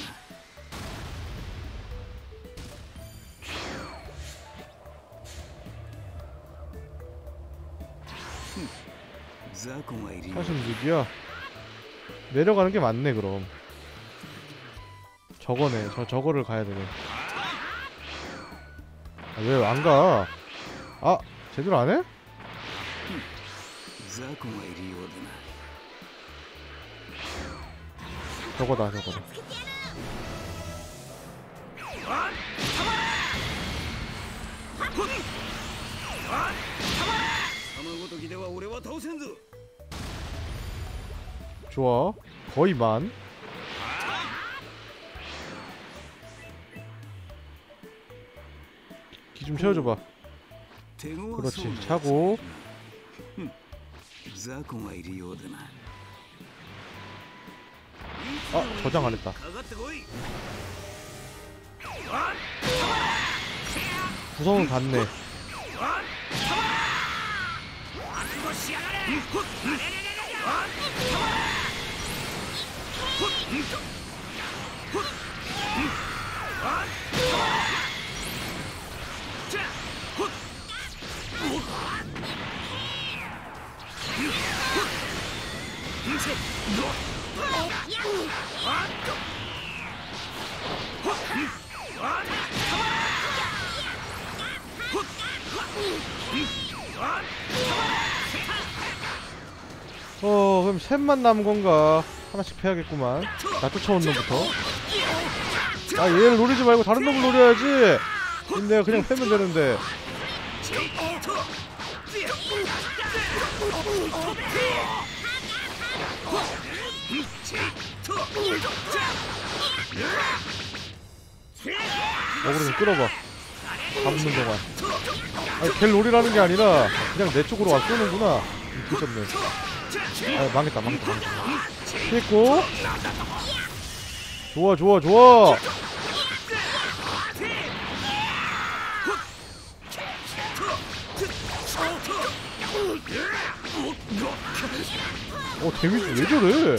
雑魚がいるようだ 46이야 내려가는 게 맞네 그럼 저거네 저 저거를 가야 되네 아, 왜 안 가? 아 제대로 안 해? 저거다 저거다 좋아 거의 만 좀 채워줘봐. 그렇지. 차고. 아 저장 안 했다. 구성은 같네. 어 그럼 셋만 남은 건가? 하나씩 패야겠구만. 나 쫓아온 놈부터. 아 얘를 노리지 말고 다른 놈을 노려야지. 내가 그냥 패면 되는데 어그로 좀 끌어봐. 잡는 동안. 아니 걔를 노리라는 게 아니라 그냥 내 쪽으로 와 쏘는구나. 미쳤네. 아 망했다 망했다 망했다. 피했고. 좋아 좋아 좋아 어 데미지 왜 저래?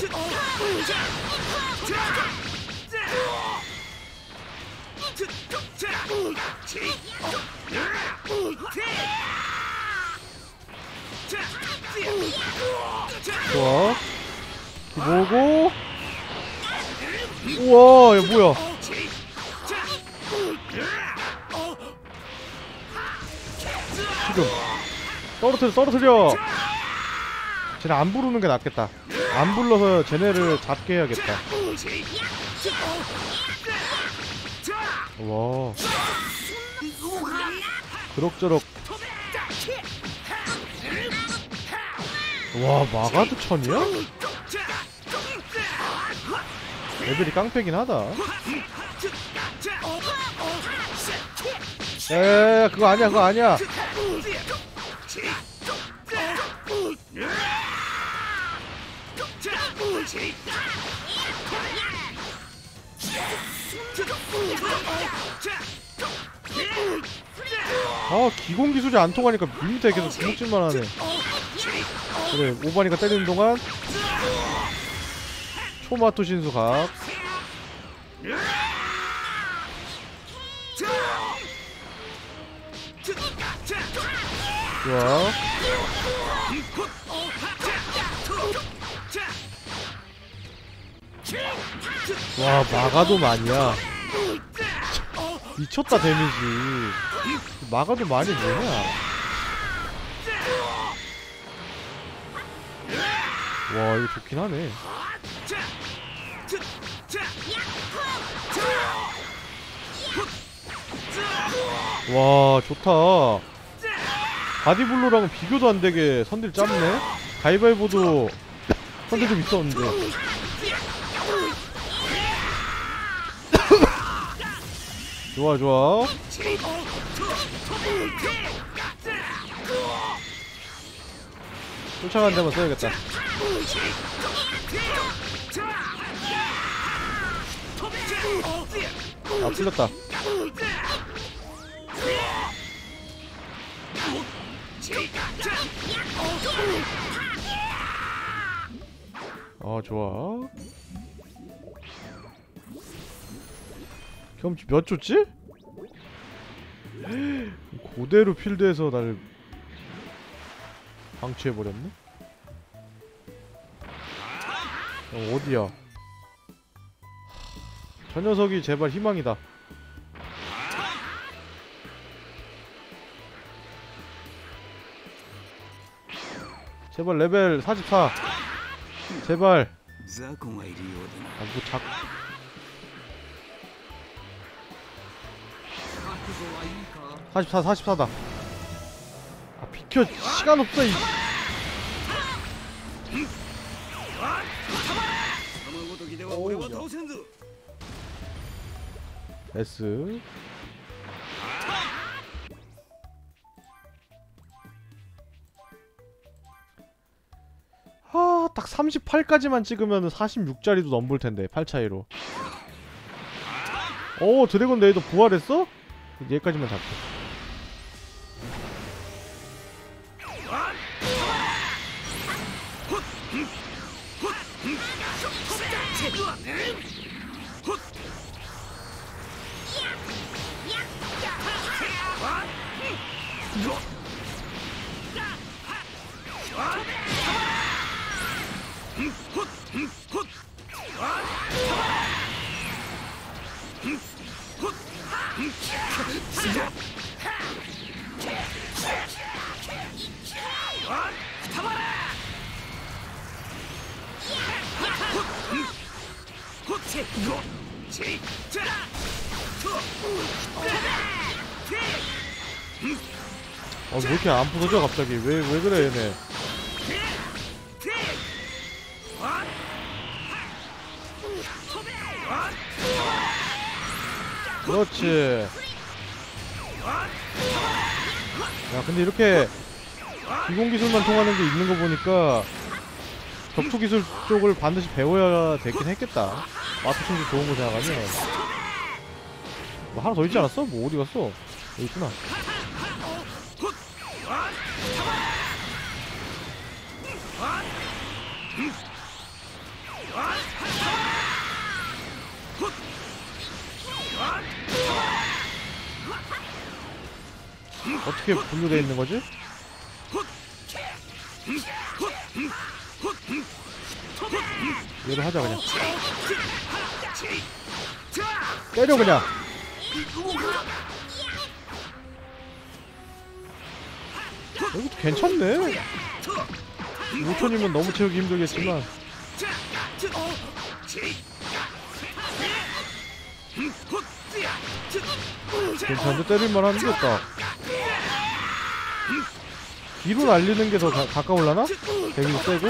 좋아. 기보고. 우와 야 뭐야? 지금 떨어뜨려 떨어뜨려 쟤네 안 부르는 게 낫겠다. 안 불러서 쟤네를 잡게 해야겠다. 와. 그럭저럭. 와 마가드 천이야? 애들이 깡패긴 하다. 에 그거 아니야 그거 아니야 아 기공 기술이 안 통하니까 밑에 계속 주먹질만 하네. 그래 오바니가 때리는 동안 초마토 신수 각 좋아 와 마가도 많이야 미쳤다 데미지. 마가도 많이 뭐냐? 와 이거 좋긴 하네. 와 좋다. 바디블로랑은 비교도 안 되게 선딜 짧네? 가위바위보도 선딜 좀 있었는데 좋아 좋아. 쫓아가는 데만 써야겠다. 아 풀렸다. 아 좋아 경험치 몇 줬지? 고대로 필드에서 날 방치해버렸네? 어, 어디야? 저 녀석이 제발 희망이다 제발 레벨 44 제발 아뭐 작... 44 44다. 아 비켜. 시간 없어 이. 오우 S. 아딱 38까지만 찍으면 46짜리도 넘볼텐데 8차이로. 오 드래곤 레이더 부활했어? 얘까지만 잡고 자. 어, 왜 이렇게 안 부서져, 갑자기? 왜, 왜 그래, 얘네. 그렇지. 야, 근데 이렇게 기공 기술만 통하는 게 있는 거 보니까 격투 기술 쪽을 반드시 배워야 되긴 했겠다. 마트 총도 좋은 거 생각하면. 뭐 하나 더 있지 않았어? 뭐 어디 갔어? 여기 있구나. 어떻게 분류되어 있는 거지? 얘를 하자 그냥. 때려 그냥. 여기도 괜찮네. 5천이면 너무 채우기 힘들겠지만 괜찮은데 때릴만 하는 게 없다 뒤로 날리는 게 더 가까울라나? 대기도 세고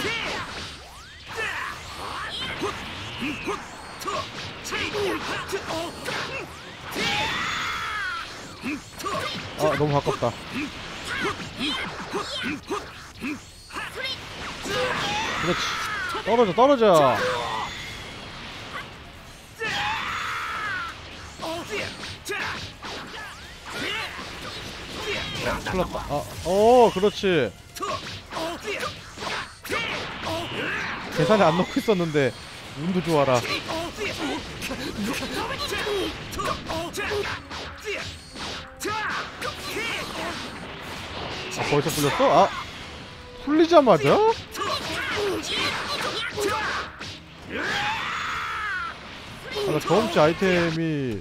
아 너무 가깝다. 그렇지 떨어져 떨어져. 큰일 났다 아, 어 그렇지. 계산에 안 넣고 있었는데 운도 좋아라. 아 벌써 풀렸어? 아 풀리자마자? 아, 나 경험치 아이템이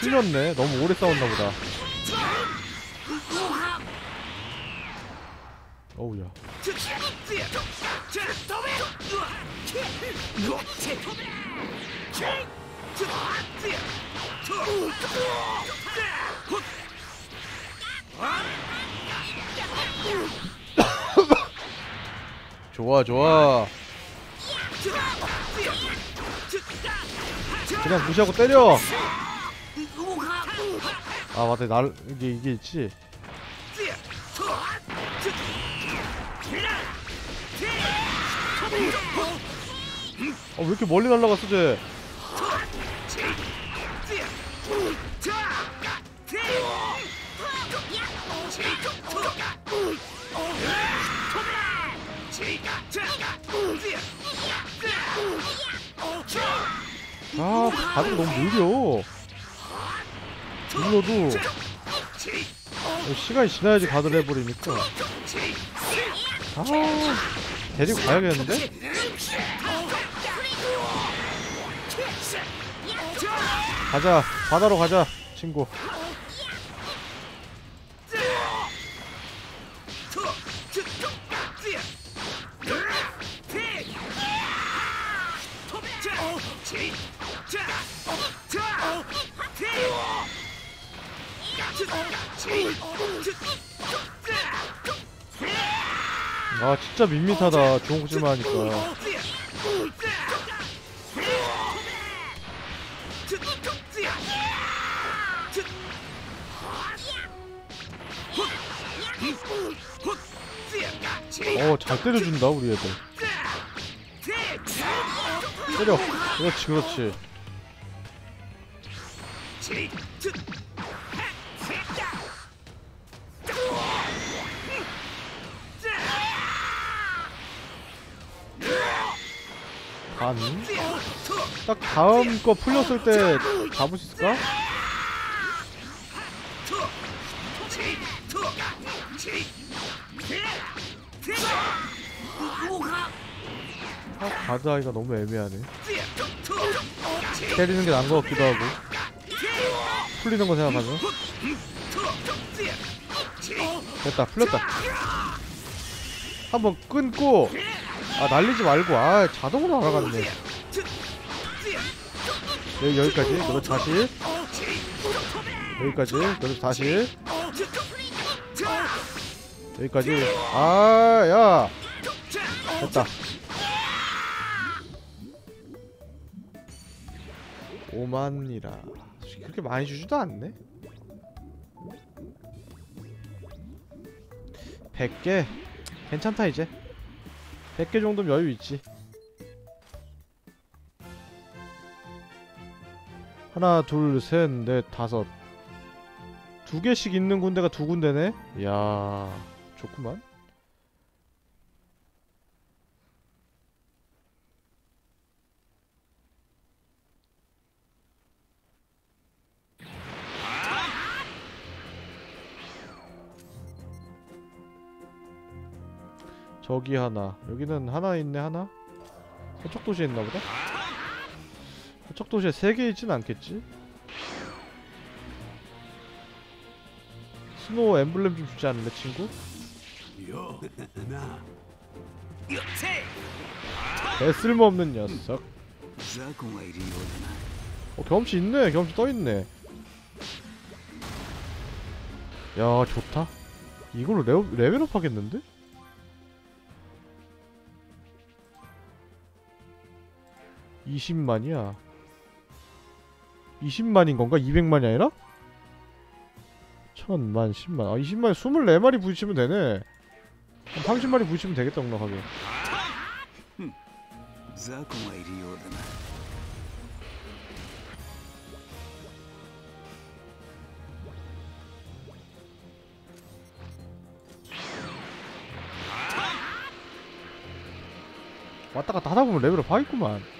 풀렸네. 너무 오래 싸웠나 보다. 어우야 좋아 좋아. 그냥 무시하고 때려. 아 맞다. 날 이게 이게 있지? 어, 왜 이렇게 멀리 날아갔어 쟤 아, 가드가 너무 느려. 눌러도 어, 시간이 지나야지 가드를 해버리니까. 아, 데리고 가야겠는데? 가자, 바다로 가자, 친구. 아, 진짜 밋밋하다. 좋은 곳질만 하니까. 어, 잘 때려준다, 우리 애들. 때려. 그렇지, 그렇지. 반. 딱 다음 거 풀렸을 때 잡을 수 있을까? 아, 가드 하기가 너무 애매하네. 때리는 게 나은 것 같기도 하고. 풀리는 거 생각하면. 됐다, 풀렸다. 한번 끊고, 아, 날리지 말고, 아, 자동으로 날아갔네. 여기, 여기까지, 그리고 다시. 여기까지, 그리고 다시. 여기까지. 아, 야! 됐다. 오만이라 그렇게 많이 주지도 않네 100개 괜찮다 이제 100개 정도면 여유 있지. 하나 둘셋넷 다섯. 두 개씩 있는 군데가 두 군데네? 이야 좋구만 저기 하나 여기는 하나 있네 하나? 서척도시에 있나보다? 서척도시에 세 개 있진 않겠지? 스노우 엠블렘 좀 주지 않을래 친구? 개 쓸모없는 녀석 어 경험치 있네 경험치 떠있네 야 좋다 이걸로 레, 레벨업 하겠는데? 20만이야. 20만인 건가? 200만이 아니라? 1000만 10만. 아 20만에 24마리 부딪히면 되네. 30마리 부딪히면 되겠다 넉넉하게. 왔다갔다 하다보면 레벨업 하겠구만.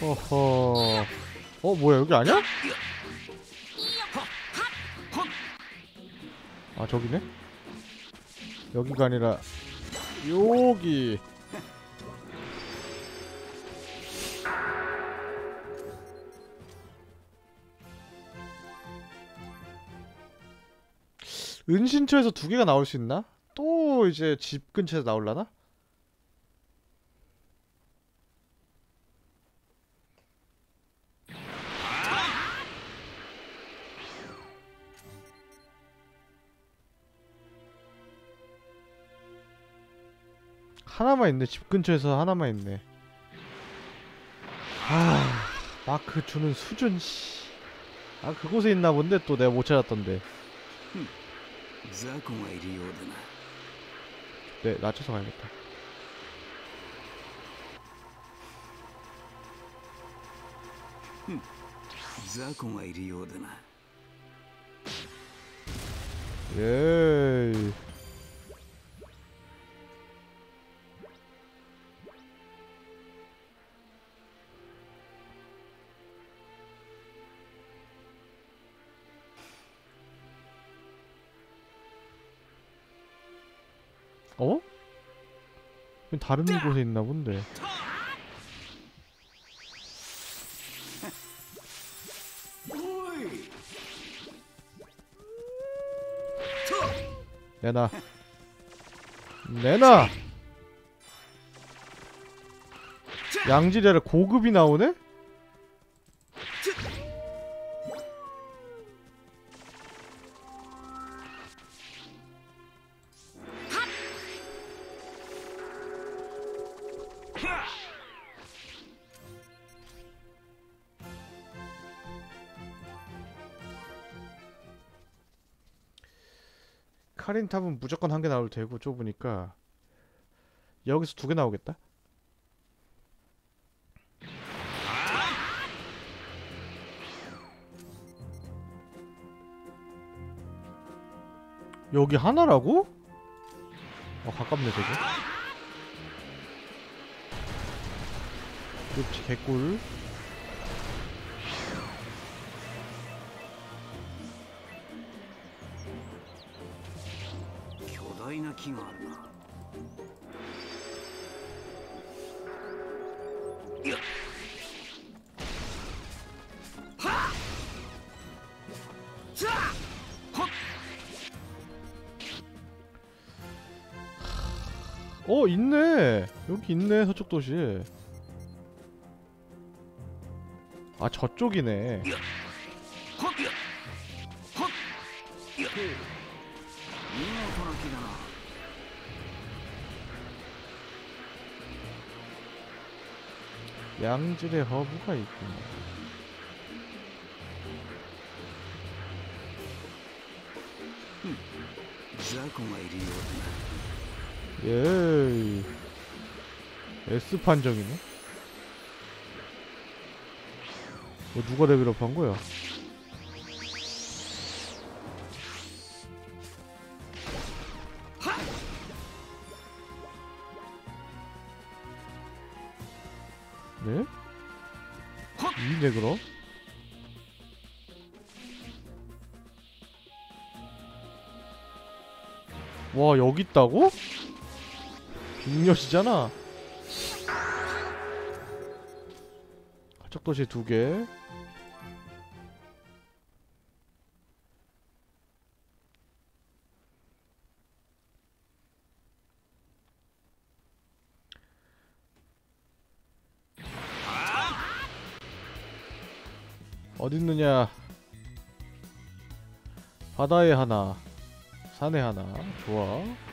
어허. 어, 뭐야, 여기 아니야? 아, 저기네? 여기가 아니라, 여기. 은신처에서 두 개가 나올 수 있나? 또 이제 집 근처에서 나올라나? 하나만 있네. 집 근처에서 하나만 있네. 아 마크 주는 수준 씨. 아 그곳에 있나 본데 또 내가 못 찾았던데. 네 낮춰서 가야겠다. 예이 다른 곳에 있나 본데. 내놔. 내놔! 양질이라 고급이 나오네? 탑은 무조건 한 개 나올 테고 좁으니까 여기서 두 개 나오겠다. 여기 하나라고? 어 가깝네 되게. 그렇지 개꿀. 大な木があるなさあ 어 있네 여기 있네 서쪽 도시 아 저쪽이네 ほっほ 양질의 허브가 있군요. 예. S 판정이네. 뭐 누가 레벨업 한 거야? 여기 있다고? 빅녀시잖아. 화척도시 두개. 어딨느냐? 바다에 하나 산에 하나. 좋아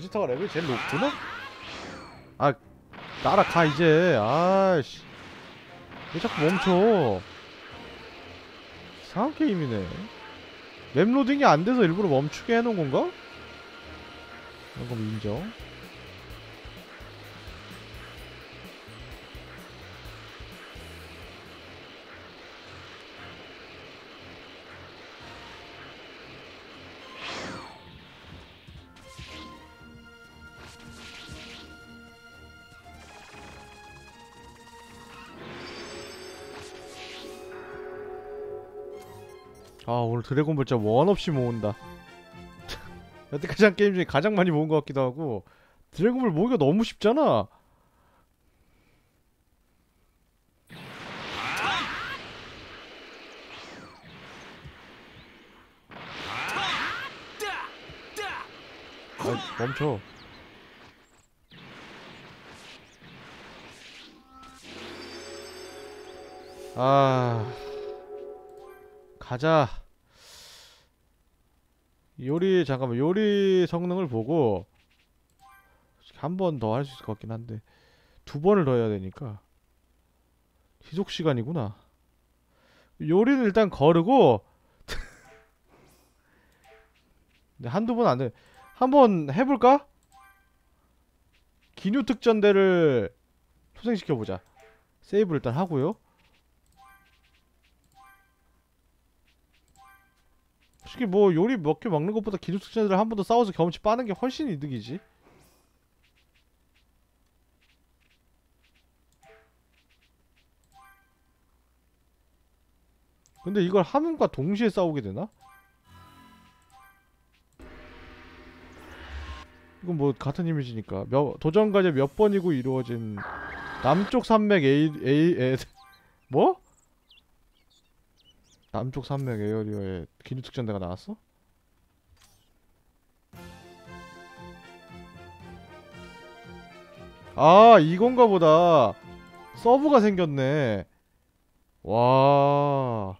베지터가 레벨이 제일 높구나? 아 날아가 이제. 아씨. 왜 자꾸 멈춰? 이상한 게임이네. 맵 로딩이 안 돼서 일부러 멈추게 해놓은 건가? 거 인정 오늘 드래곤볼 진짜 원 없이 모은다. 여태까지 한 게임 중에 가장 많이 모은 것 같기도 하고 드래곤볼 모으기가 너무 쉽잖아. 아 멈춰. 아 가자. 요리 잠깐만 요리 성능을 보고 한 번 더 할 수 있을 것 같긴 한데 두 번을 더 해야 되니까 지속 시간이구나. 요리는 일단 거르고 한두 번 안 돼. 한 번 해볼까? 기뉴 특전대를 소생시켜 보자. 세이브 일단 하고요. 솔직히 뭐 요리 몇 개 먹는 것보다 기술 특전들 한 번 더 싸워서 경험치 빠는 게 훨씬 이득이지. 근데 이걸 화면과 동시에 싸우게 되나? 이건 뭐 같은 이미지니까 몇, 도전 과제 몇 번이고 이루어진 남쪽 산맥 A A 에 뭐? 남쪽 산맥 에어리어에 기뉴 특전대가 나왔어? 아 이건가 보다. 서브가 생겼네. 와.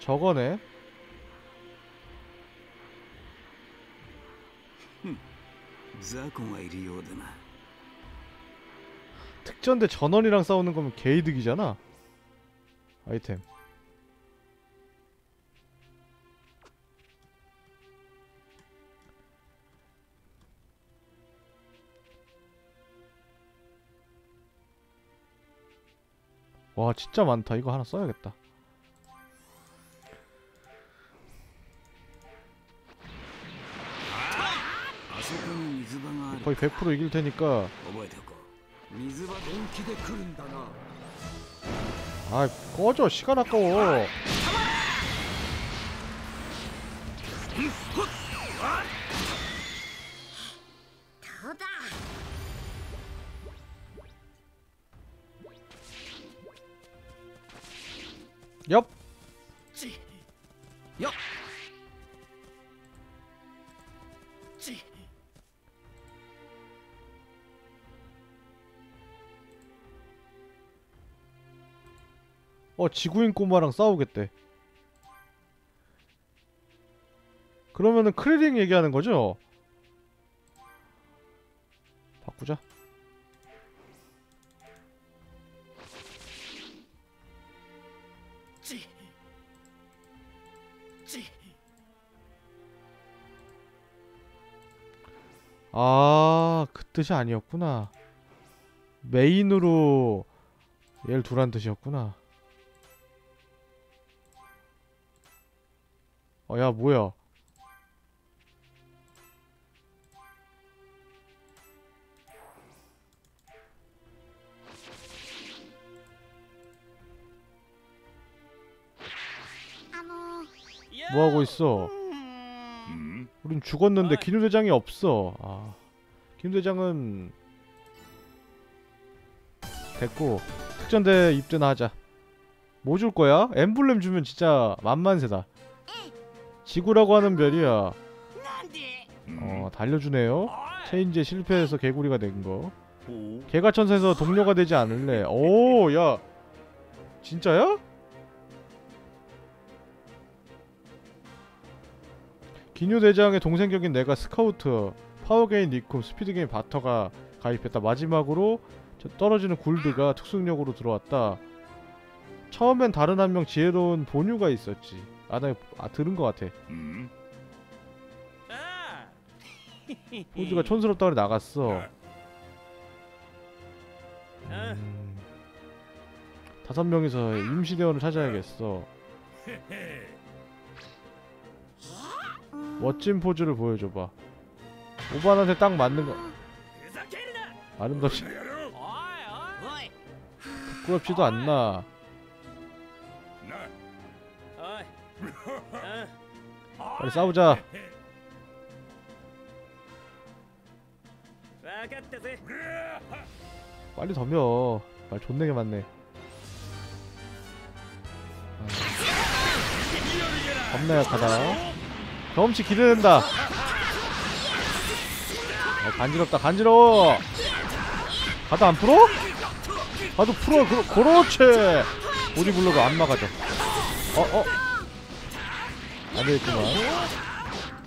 저거네 특전대 전원이랑 싸우는 거면 개이득이잖아. 아이템. 와 진짜 많다. 이거 하나 써야겠다 거의 100% 이길 테니까 아 꺼져 시간 아까워 엽 어 지구인 꼬마랑 싸우겠대 그러면은 크리링 얘기하는 거죠? 바꾸자. 아, 그 뜻이 아니었구나. 메인으로 얘를 두란 뜻이었구나. 어, 야, 뭐야. 뭐 하고 있어? 음? 우린 죽었는데 기누 대장이 없어. 아, 기누 대장은 됐고 특전대 입대나 하자. 뭐 줄 거야? 엠블렘 주면 진짜 만만세다. 지구라고 하는 별이야. 음. 어 달려주네요. 체인지에 실패해서 개구리가 된거. 개가 천사에서 동료가 되지 않을래. 오 야. 진짜야? 기뉴 대장의 동생 격인 내가 스카우트 파워계인 리쿰 스피드계인 버터가 가입했다. 마지막으로 떨어지는 굴드가 특수능력으로 들어왔다. 처음엔 다른 한 명 지혜로운 본유가 있었지. 아나 아, 들은 것 같아. 음. 포즈가 촌스럽다 그래 나갔어. 네. 음. 다섯 명이서 임시대원을 찾아야겠어. 멋진 포즈를 보여줘봐. 오반한테 딱 맞는 거. 아름답지. 부끄럽지도 않나. 빨리 싸우자. 빨리 덤벼. 말 존내게 맞네. 겁나 약하다. 덤치 기르는다. 어, 간지럽다. 간지러워. 가도 안 풀어? 가도 풀어. 그렇지. 오리블로가 안 막아져. 어, 어. 안되겠구만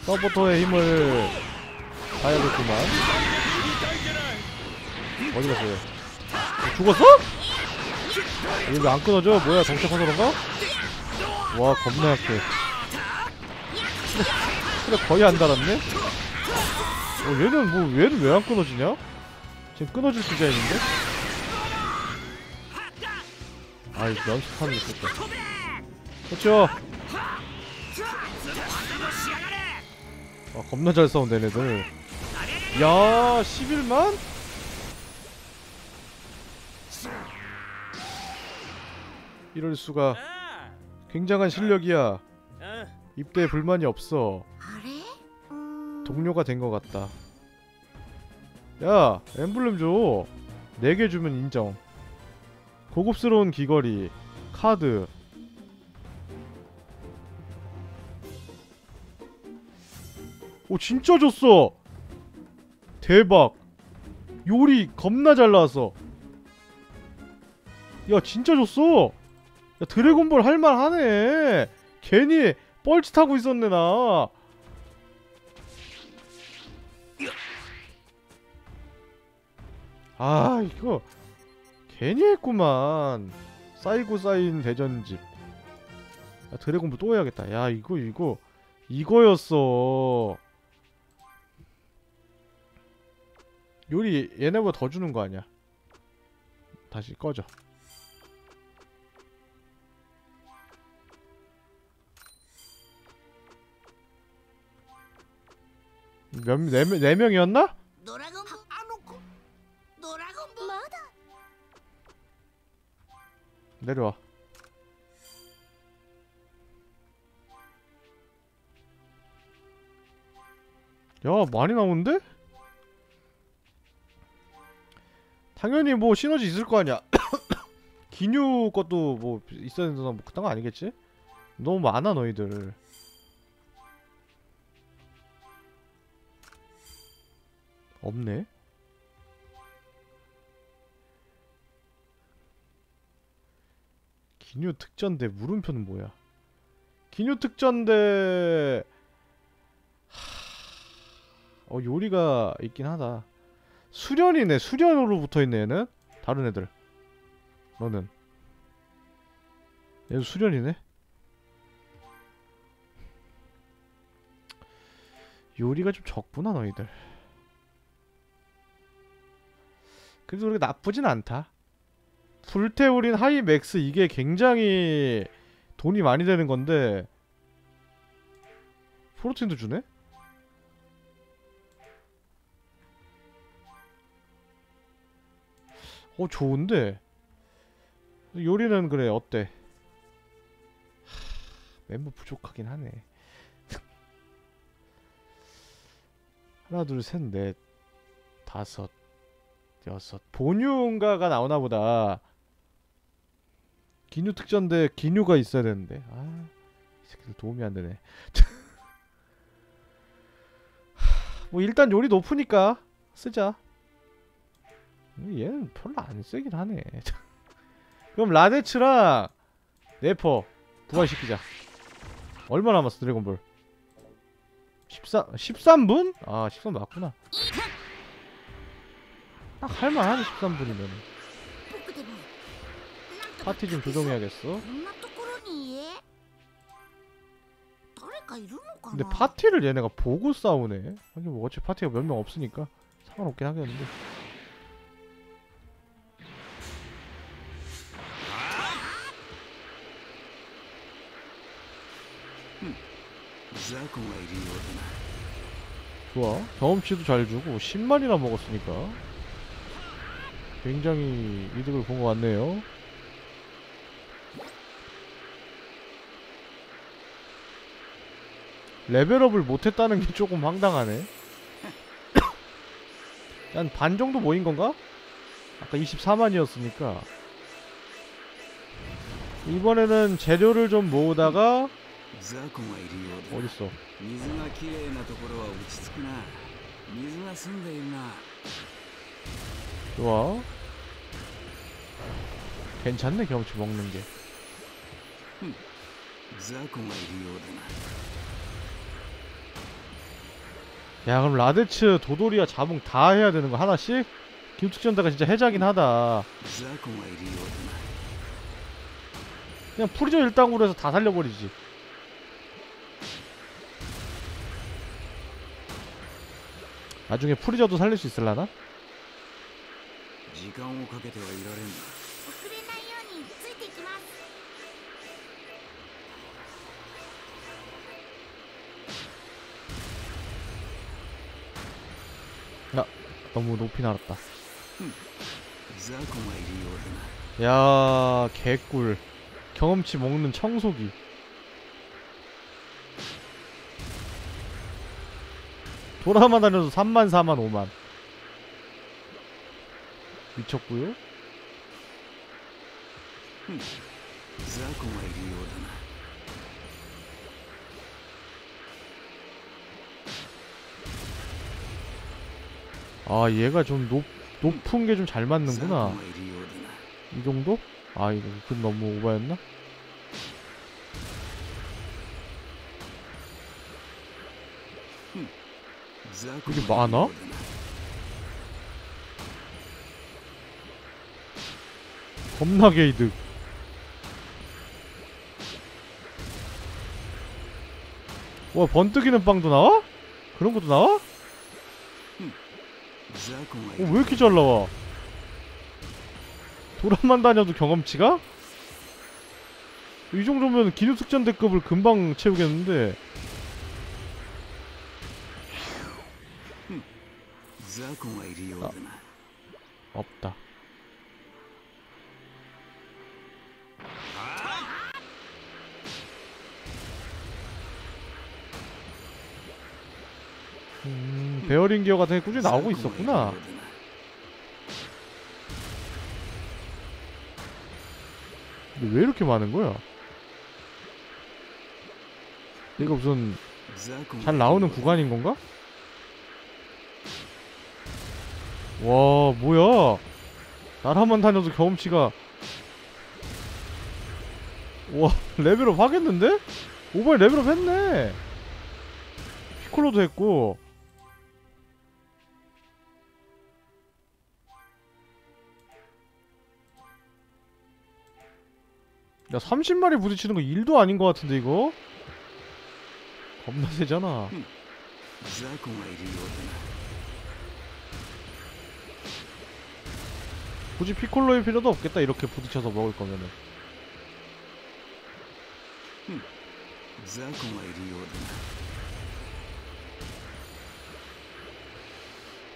서포터의 힘을 봐야겠구만 어디 갔어 얘 죽었어? 얘왜안 끊어져? 뭐야 커서 그런가? 와 겁나 약해 그래 거의 안 달았네? 어 얘는 뭐 얘는 왜 안 끊어지냐? 지금 끊어질 디자인인데? 아이 연습하는 게 있었다 그렇죠 와 겁나 잘 싸운다 얘네들. 야 11만? 이럴 수가. 굉장한 실력이야. 입대에 불만이 없어. 동료가 된 것 같다. 야 엠블렘 줘. 4개 주면 인정. 고급스러운 귀걸이 카드. 오 진짜 줬어. 대박. 요리 겁나 잘 나왔어. 야 진짜 줬어. 야 드래곤볼 할만하네. 괜히 뻘짓하고 있었네 나. 아 이거 괜히 했구만. 쌓이고 쌓인 대전집. 야 드래곤볼 또 해야겠다. 야 이거 이거. 이거였어 요리 얘네보다 더 주는 거 아니야? 다시 꺼져. 몇, 네, 네 명이었나? 내려와. 야 많이 나오는데? 당연히 뭐 시너지 있을 거 아니야. 기뉴 것도 뭐 있어야 된다나 뭐 그딴 거 아니겠지? 너무 많아 너희들. 없네. 기뉴 특전대 물음표는 뭐야? 기뉴 특전대 하... 어 요리가 있긴 하다. 수련이네. 수련으로 붙어 있네 얘는. 다른 애들. 너는 얘도 수련이네. 요리가 좀 적구나 너희들. 그래도 그렇게 나쁘진 않다. 불태우린 하이 맥스 이게 굉장히 돈이 많이 되는 건데 프로틴도 주네? 어 좋은데? 요리는 그래 어때? 하, 멤버 부족하긴 하네. 하나 둘 셋 넷 다섯 여섯. 본유인가가 나오나 보다. 기뉴 특전대 기뉴가 있어야 되는데. 아 이 새끼들 도움이 안 되네. 하, 뭐 일단 요리 높으니까 쓰자 얘는 별로 안 세긴 하네. 그럼 라데츠랑 네퍼 부활시키자. 얼마 남았어 드래곤볼? 14, 13분? 아 13분 맞구나. 딱 할만하네 13분이면. 파티 좀 조정해야겠어. 근데 파티를 얘네가 보고 싸우네? 하긴 뭐 어차피 파티가 몇 명 없으니까 상관없긴 하겠는데. 좋아. 경험치도 잘 주고 10만이나 먹었으니까. 굉장히 이득을 본 것 같네요. 레벨업을 못했다는 게 조금 황당하네. 한반 정도 모인 건가? 아까 24만이었으니까. 이번에는 재료를 좀 모으다가 雑魚がいるようだな 어딨어 水がきれいなところは落ち着くな水が澄んでいるな 좋아. 괜찮네 경험치 먹는 게. 雑魚がいるようだな 야 그럼 라데츠, 도도리아, 자몽 다 해야 되는 거 하나씩? 김특전대가 진짜 해자긴 하다. 雑魚がいるようだな 그냥 프리저 일당으로 해서 다 살려버리지. 나중에 프리저도 살릴 수 있을라나? 야 너무 높이 날았다. 야 개꿀. 경험치 먹는 청소기. 돌아만 다녀도 3만, 4만, 5만. 미쳤구요. 아 얘가 좀 높, 높은 게 좀 잘 맞는구나 이 정도? 아 이거 그 너무 오버였나? 그게 많아? 겁나게 이득 와 번뜩이는 빵도 나와? 그런 것도 나와? 어, 왜 이렇게 잘 나와? 도란만 다녀도 경험치가? 이 정도면 기누특전대급을 금방 채우겠는데 어. 없다. 음, 베어링 기어 같은 게 꾸준히 나오고 있었구나. 근데 왜 이렇게 많은 거야? 이거 무슨 잘 나오는 구간인 건가? 와 뭐야? 날아만 다녀도 경험치가. 와 레벨업 하겠는데? 오바이 레벨업 했네. 피콜로도 했고. 야 30마리 부딪히는 거 일도 아닌 것 같은데 이거? 겁나 세잖아 굳이 피콜로일 필요도 없겠다 이렇게 부딪혀서 먹을 거면은.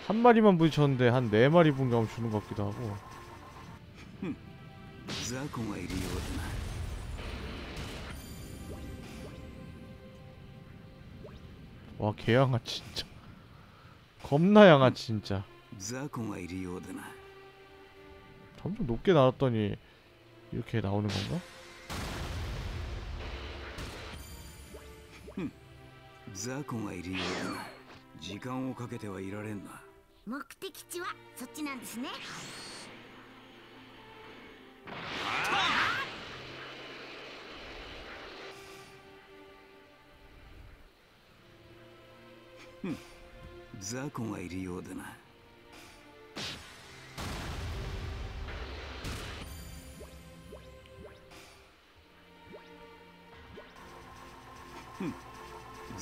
한 마리만 부딪혔는데 한 네 마리 분감 주는 것 같기도 하고. 와 개양아 진짜. 겁나 양아 진짜. 점점 높게 나왔더니 이렇게 나오는 건가? 雑魚がいるようだな 時間をかけてはいられんな目的地はそっちなんですね雑魚がいるようでな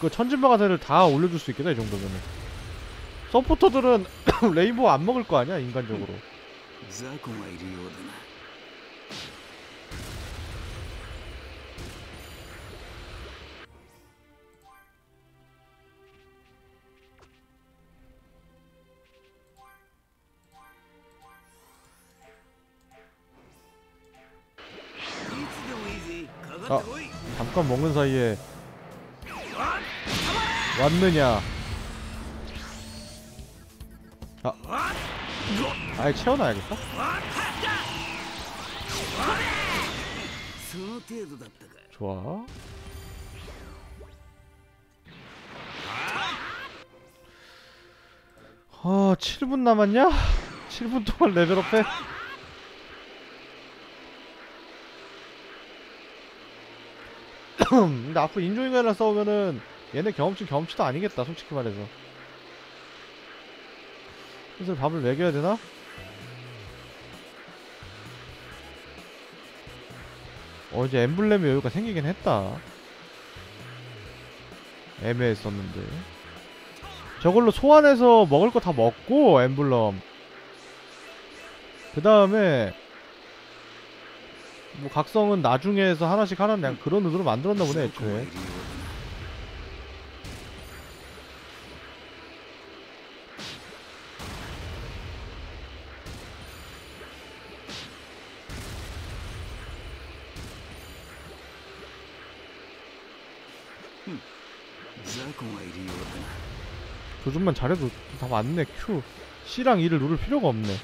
그 천진마가세를 다 올려줄 수 있겠다 이 정도면은. 서포터들은 레인보우 안 먹을 거 아니야 인간적으로. 아 잠깐 먹는 사이에 왔느냐 아 아예 채워놔야겠다 좋아 아 7분 남았냐? 7분 동안 레벨업해? 근데 앞으로 인조인간이랑 싸우면은 얘네 경험치 경험치도 아니겠다 솔직히 말해서. 슬슬 밥을 먹여야 되나? 어 이제 엠블렘의 여유가 생기긴 했다. 애매했었는데. 저걸로 소환해서 먹을 거 다 먹고 엠블럼. 그 다음에 뭐 각성은 나중에 해서 하나씩 하나 그냥 그런 의도로 만들었나 보네 애초에. 조준만 잘해도 다 맞네 Q C랑 E를 누를 필요가 없네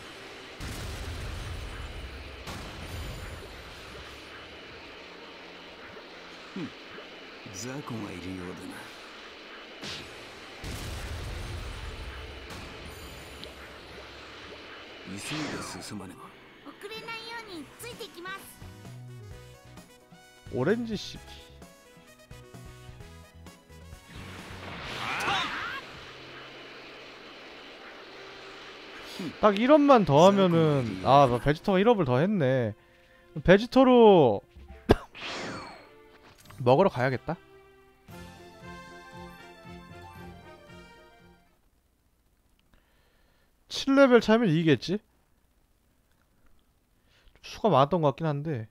오렌지 씨 딱 1업만 더 하면은 아나 베지터가 1업을 더 했네. 베지터로 먹으러 가야겠다? 칠 레벨 차이면 이기겠지? 수가 많았던 것 같긴 한데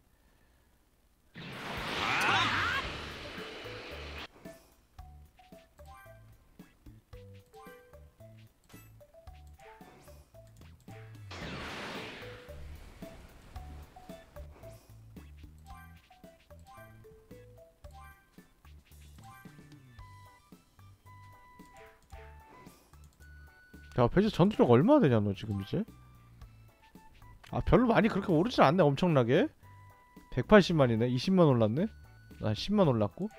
야 베지 전투력 얼마나 되냐 너 지금 이제? 아 별로 많이 그렇게 오르진 않네 엄청나게. 180만이네. 20만 올랐네? 난 10만 올랐고.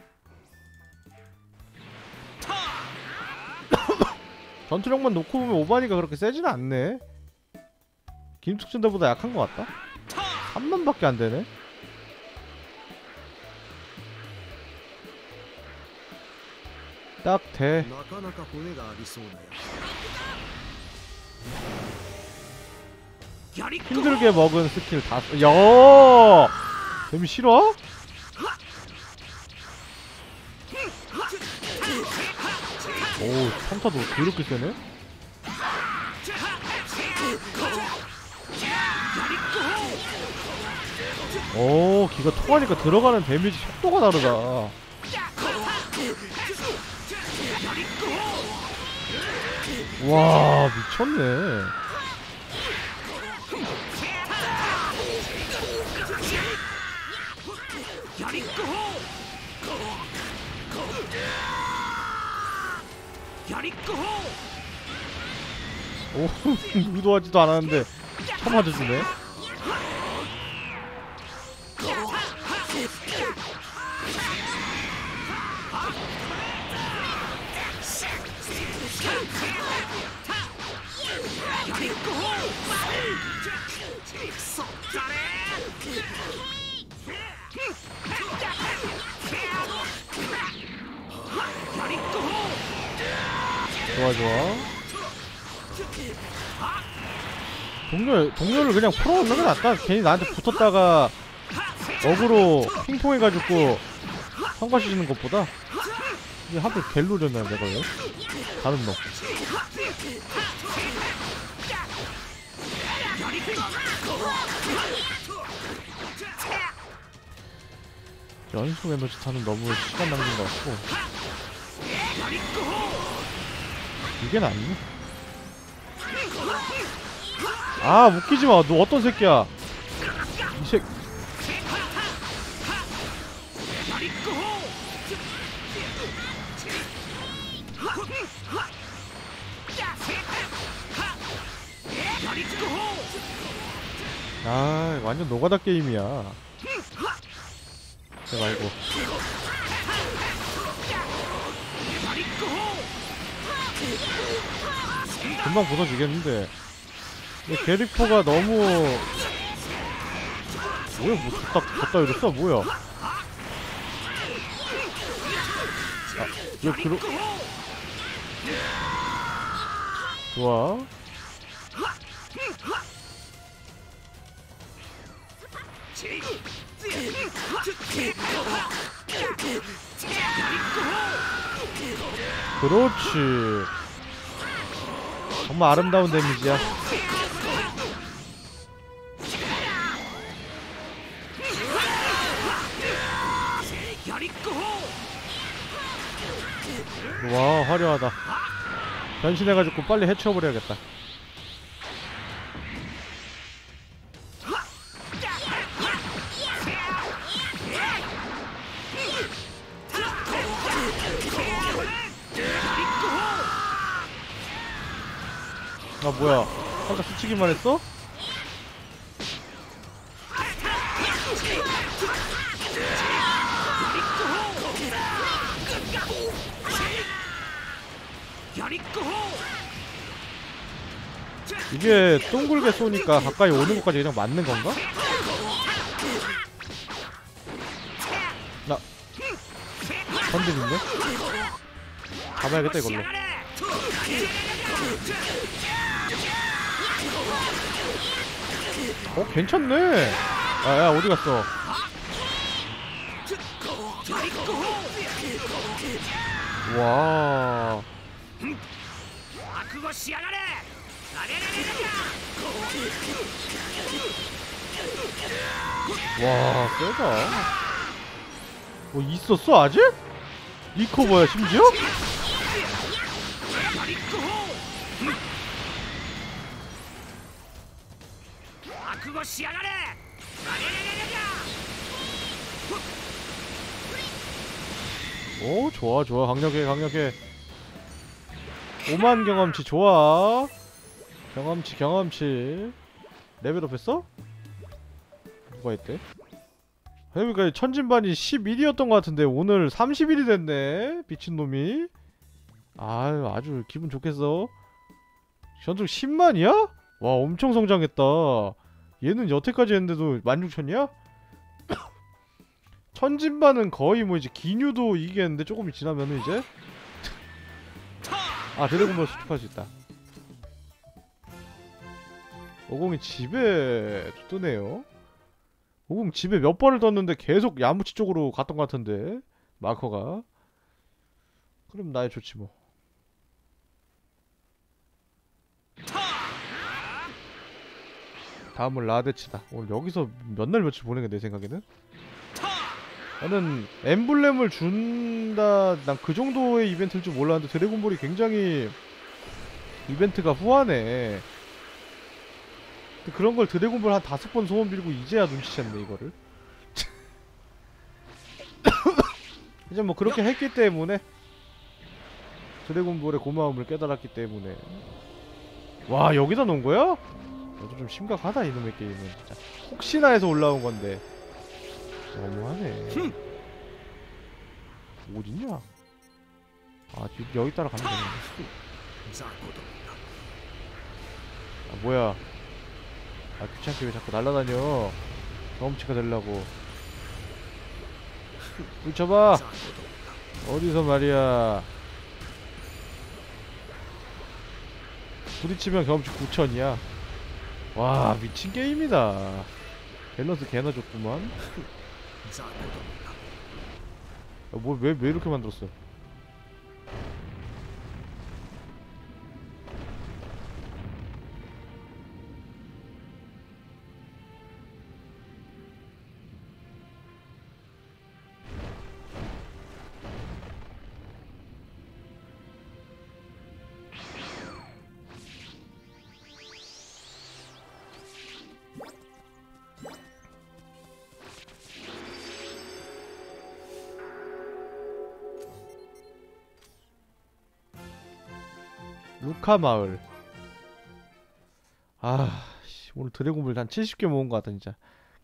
전투력만 놓고 보면 오바니가 그렇게 세지는 않네. 김숙진대보다 약한 것 같다? 3만밖에 안 되네? 딱 돼. 힘들게 먹은 스킬 다 써. 야! 재미 싫어? 오, 평타도 그렇게 세네? 오 기가 통하니까 들어가는 데미지 속도가 다르다 와 미쳤네 오 의도하지도 않았는데 처음 맞아주네 좋아 좋아. 동료 동료를 그냥 풀어놓는 게 낫다 괜히 나한테 붙었다가 어그로 핑퐁해가지고 성과시 주는 것보다 이게 하필 갤로렸나 내가 왜 다른 놈. 연속 에너지 타는 너무 시간 낭비인 것 같고 이게 낫네. 아 웃기지 마. 너 어떤 새끼야? 이 새... 아 완전 노가다 게임이야. 쟤 말고 금방 부서지겠는데. 게리포가 너무 뭐야 뭐 줬다 줬다 이랬어? 뭐야? 아 왜 그러 좋아 그렇지. 정말 아름다운 데미지야. 와 화려하다. 변신해가지고 빨리 해치워버려야겠다 아 뭐야 아까 스치기만 했어? 이게 둥글게 쏘니까 가까이 오는 것까지 그냥 맞는 건가? 나 건드린데? 잡아야겠다 이걸로 어 괜찮네 아야 어디갔어 와 와, 세다. 뭐 있었어 아직? 리커버야 심지어? 覚悟しやがれあれれれれ 오 좋아 좋아 강력해 강력해 오만 경험치 좋아 경험치 경험치 레벨업 했어? 누가 했대? 그러니까 천진반이 11이었던 것 같은데 오늘 30일이 됐네 미친놈이 아유 아주 기분 좋겠어 전적 10만이야? 와 엄청 성장했다 얘는 여태까지 했는데도 16,000이야? 천진반은 거의 뭐 이제 기뉴도 이기겠는데 조금 지나면은 이제 아 드래곤볼 수축할 수 있다. 50이 집에 뜨네요. 50 집에 몇 번을 떴는데 계속 야무치 쪽으로 갔던 것 같은데 마커가. 그럼 나야 좋지 뭐 다음은 라데치다. 오늘 여기서 몇 날 며칠 보낸 게내 생각에는? 나는 엠블렘을 준다. 난 그 정도의 이벤트일 줄 몰랐는데 드래곤볼이 굉장히 이벤트가 후하네. 그런 걸 드래곤볼 한 다섯 번 소원 빌고 이제야 눈치챘네 이거를. 이제 뭐 그렇게 했기 때문에 드래곤볼의 고마움을 깨달았기 때문에. 와 여기다 놓은 거야? 이거 좀 심각하다 이놈의 게임은. 진짜 혹시나 해서 올라온 건데. 너무하네. 어딨냐? 아 여기 따라 가면 되네 아 뭐야? 아 귀찮게 왜 자꾸 날라다녀? 경험치가 되려고. 붙여봐! 어디서 말이야? 부딪히면 경험치 9천이야. 와 미친 게임이다. 밸런스 개나 좋구만. 뭐왜왜 왜 이렇게 만들었어? 조카마을. 아 오늘 드래곤볼 한 70개 모은 것 같아 진짜.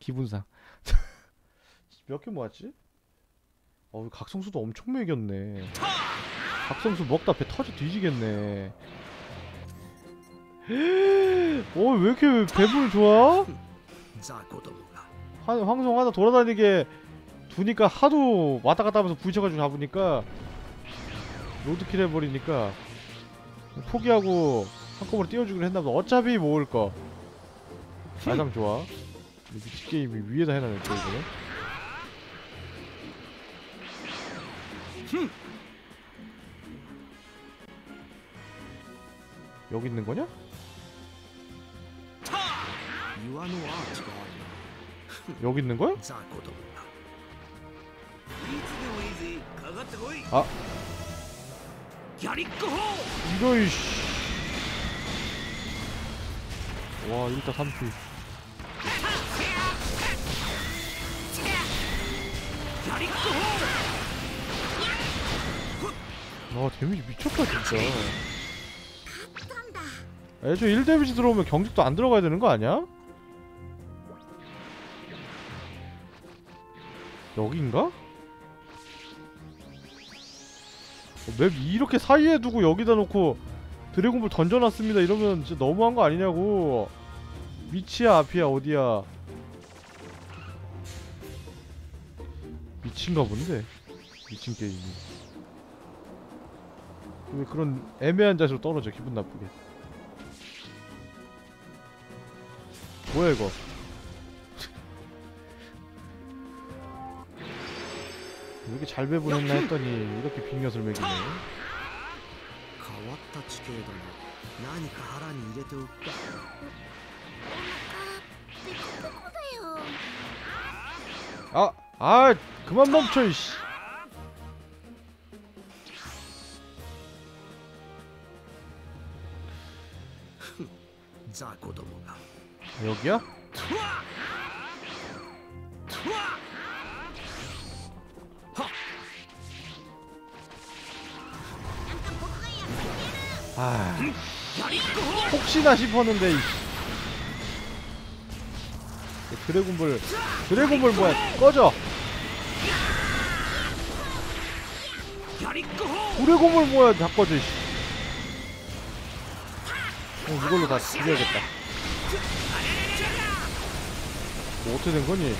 기분상. 몇 개 모았지? 어 각성수도 엄청 매겼네. 각성수 먹다 배 터져 뒤지겠네. 어왜 이렇게 배불 좋아? 한, 황송 하다 돌아다니게 두니까 하도 왔다 갔다 하면서 부딪혀가지고 잡으니까 로드킬 해버리니까. 포기하고 한꺼번에 띄워주기로 했나보다. 어차피 모을 거. 말감 좋아. 미치게임이 위에다 해놔야 이거는. 여기 있는 거냐? 여기 있는 거야? 아. 이거 이씨. 와 일단 3킬. 와 데미지 미쳤다 진짜. 애초에 1데미지 들어오면 경직도 안 들어가야 되는 거 아니야? 여긴가? 맵 이렇게 사이에 두고 여기다 놓고 드래곤볼 던져놨습니다. 이러면 진짜 너무한 거 아니냐고. 위치야 앞이야 어디야? 미친가 본데 미친 게임이. 왜 그런 애매한 자세로 떨어져. 기분 나쁘게. 뭐야 이거 이렇게 잘 배분했나 했더니 이렇게 빈엿을 먹이네. 아, 아, 그만 멈춰, 이씨. 여기야? 아, 아, 혹시나 싶었는데 드래곤볼 드래곤볼 뭐야? 꺼져! 드래곤볼 뭐야? 다 꺼져 어, 이걸로 다 죽여야겠다. 뭐 어떻게 된거니?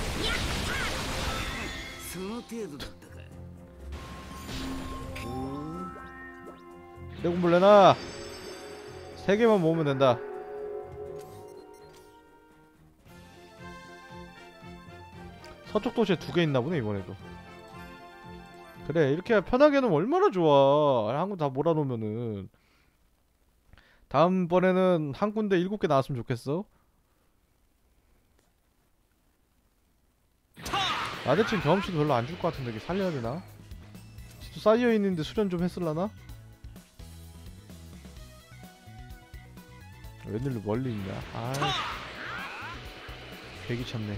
대군불 내놔 세 개만 모으면 된다. 서쪽 도시에 두 개 있나 보네 이번에도. 그래 이렇게 편하게는 얼마나 좋아. 한군 다 몰아놓으면은. 다음번에는 한 군데 일곱 개 나왔으면 좋겠어. 아대친 경험치도 별로 안 줄 것 같은데 이게 살려야 되나? 쌓여있는데 수련 좀 했을라나? 웬일로 멀리 있냐? 아, 되기 참네.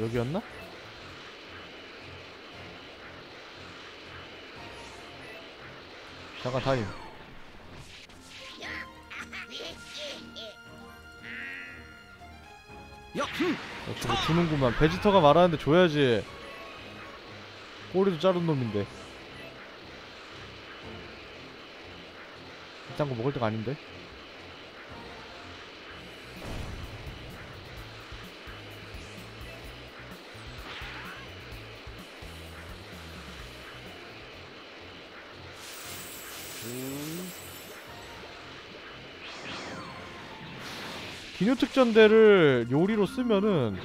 여기였나? 잠깐 타임. 역시 뭐 주는구만. 베지터가 말하는데 줘야지. 꼬리도 자른 놈인데. 이딴 거 먹을 때가 아닌데. 기뉴 특전대를 요리로 쓰면은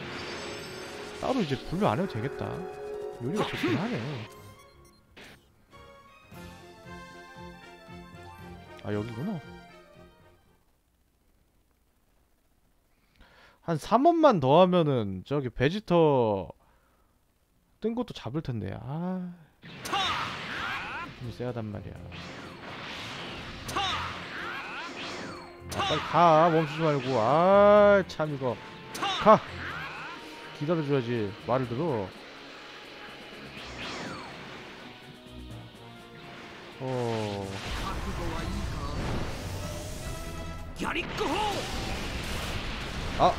따로 이제 분류 안 해도 되겠다. 요리가 좋긴 하네. 아 여기구나. 한 3원만 더 하면은 저기 베지터 뜬 것도 잡을 텐데. 아. 힘이 세하단 말이야. 아, 빨리 가 멈추지 말고 아 참 이거 가 기다려줘야지 말을 들어 어 아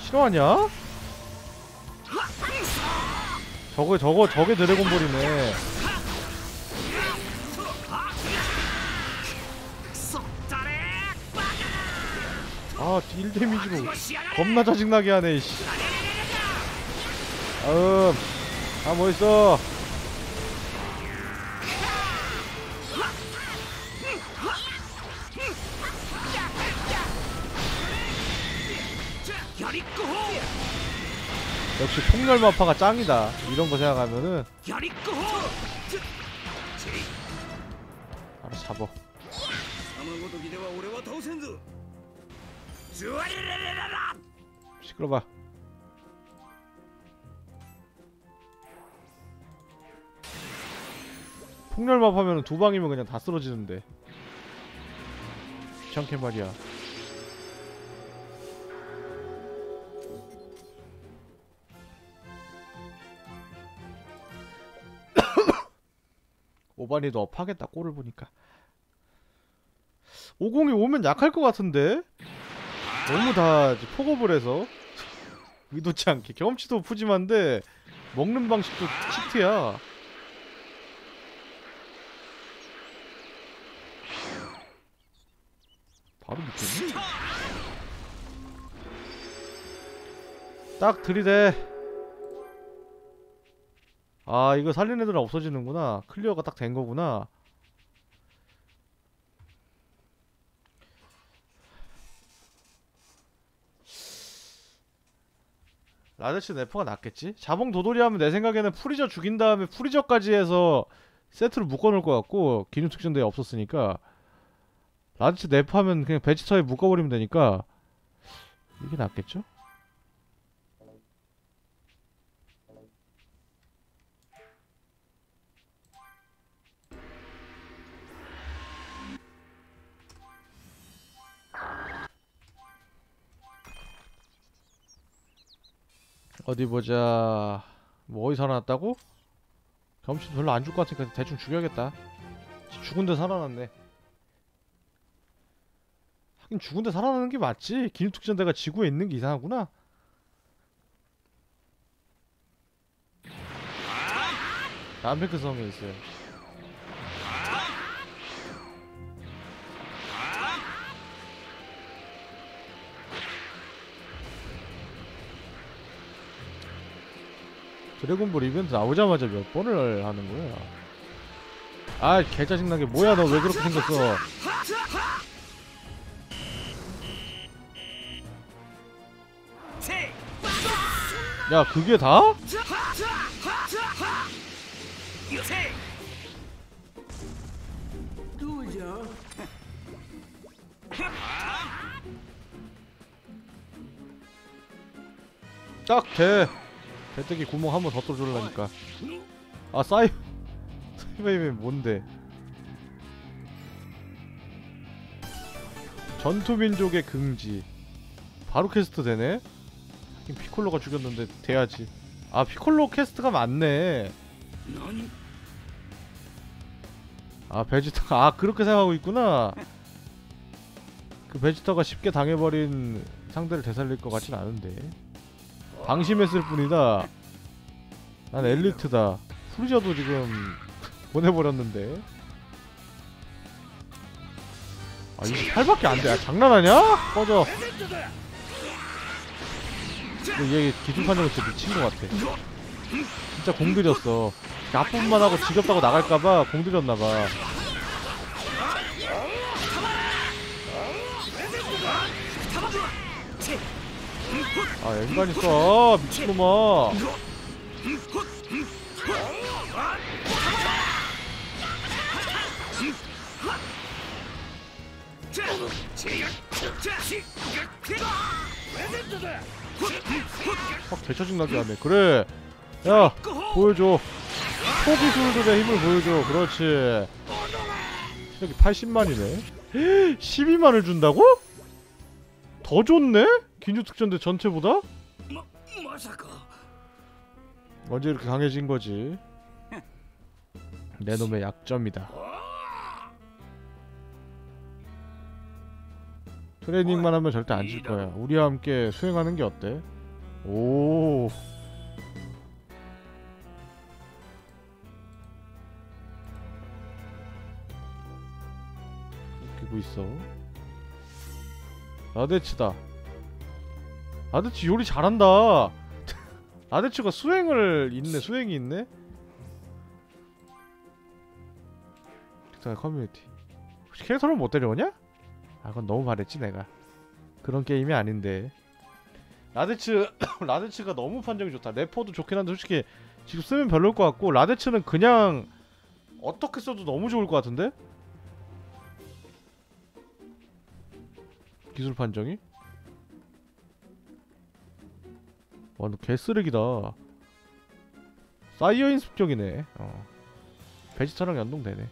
싫어하냐? 저거 저거 저게 드래곤볼이네. 아딜 데미지로 겁나 짜증나게 하네 씨. 아음 아 멋있어. 역시 폭렬 마파가 짱이다. 이런 거 생각하면은. 바로 잡어. 시끄러봐. 폭렬 마파면 두 방이면 그냥 다 쓰러지는데. 귀찮게 말이야. 오반이도 업하겠다 꼴을 보니까. 50이 오면 약할 것 같은데? 너무 다 폭업을 해서 의도치 않게. 경험치도 푸짐한데 먹는 방식도 치트야. 바로 밑에네. 딱 들이대 아 이거 살린 애들은 없어지는구나 클리어가 딱 된 거구나 라데츠 내퍼가 낫겠지? 자봉 도도리아 하면 내 생각에는 프리저 죽인 다음에 프리저까지 해서 세트를 묶어놓을 것 같고 기뉴 특전대에 없었으니까 라데츠 내퍼 하면 그냥 베지터에 묶어버리면 되니까 이게 낫겠죠? 어디 보자. 뭐 어디 살아났다고? 경험치 별로 안 줄 것 같으니까 대충 죽여야겠다. 죽은 데 살아났네. 하긴 죽은 데 살아나는 게 맞지. 기능특전대가 지구에 있는 게 이상하구나. 남페크 성에 있어요 드래곤볼 이벤트 나오자마자 몇 번을 하는 거야. 아 개짜증나게 뭐야 너 왜 그렇게 생겼어? 야 그게 다? 딱돼 배때기 구멍 한 번 더 뚫어주려니까. 아 사이 사이바이이 뭔데? 전투민족의 긍지. 바로 캐스트 되네? 피콜로가 죽였는데 돼야지. 아 피콜로 캐스트가 많네. 何아 베지터가 아 그렇게 생각하고 있구나. 그 베지터가 쉽게 당해버린 상대를 되살릴 것 같진 않은데 방심했을 뿐이다. 난 엘리트다. 프리저도 지금 보내버렸는데. 아 28밖에 안돼. 아, 장난하냐? 꺼져. 근데 얘 기술 판정이 진짜 미친 것 같아. 진짜 공들였어. 나쁜만 하고 지겹다고 나갈까봐 공들였나봐 아 앵간 있어 미친놈아. 확 대처증나게 하네. 그래. 야 보여줘. 초기술들의 힘을 보여줘. 그렇지. 여기 80만이네. 12만을 준다고? 더 좋네? 긴주특전대 전체보다? 마, 마사카. 언제 이렇게 강해진 거지? 내 놈의 약점이다. 트레이닝만 하면 절대 안 질 거야. 우리와 함께 수행하는 게 어때? 오. 웃기고 있어. 라데츠다. 라데츠 요리 잘한다 라데츠가 수행을 있네 수행이 있네 커뮤니티 혹시 캐릭터를 못 데려오냐? 아 그건 너무 바랬지 내가 그런 게임이 아닌데 라데츠 라데츠가 너무 판정이 좋다 내퍼도 좋긴 한데 솔직히 지금 쓰면 별로일 것 같고 라데츠는 그냥 어떻게 써도 너무 좋을 것 같은데? 기술 판정이? 와, 너 개쓰레기다. 사이어인 습격이네. 어. 베지터랑 연동되네.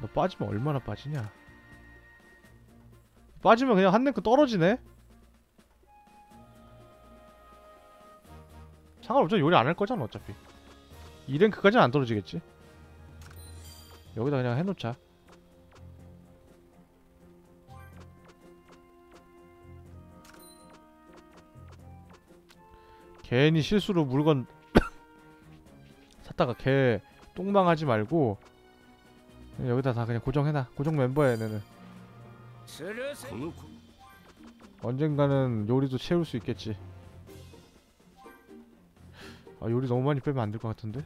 너 빠지면 얼마나 빠지냐? 빠지면 그냥 한 랭크 떨어지네? 상관없죠. 요리 안 할 거잖아, 어차피. 2랭크까지는 안 떨어지겠지? 여기다 그냥 해놓자 괜히 실수로 물건 샀다가 개 똥망하지 말고 여기다 다 그냥 고정해놔 고정 멤버야 얘네는 언젠가는 요리도 채울 수 있겠지 아 요리 너무 많이 빼면 안 될 것 같은데?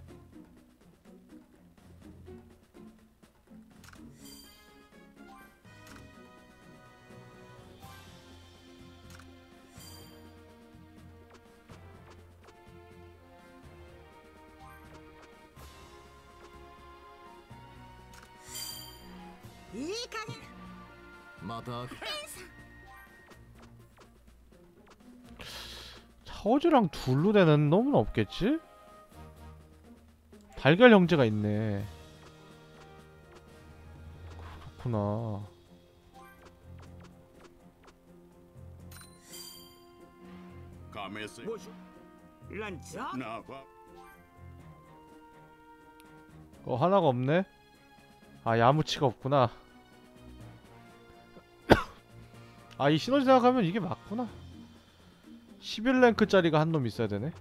1이랑 둘로 되는 놈은 없겠지? 달걀 형제가 있네. 그렇구나. 어 하나가 없네? 아 야무치가 없구나. 아 이 시너지 생각하면 이게 맞구나. 11랭크짜리가 한 놈 있어야 되네.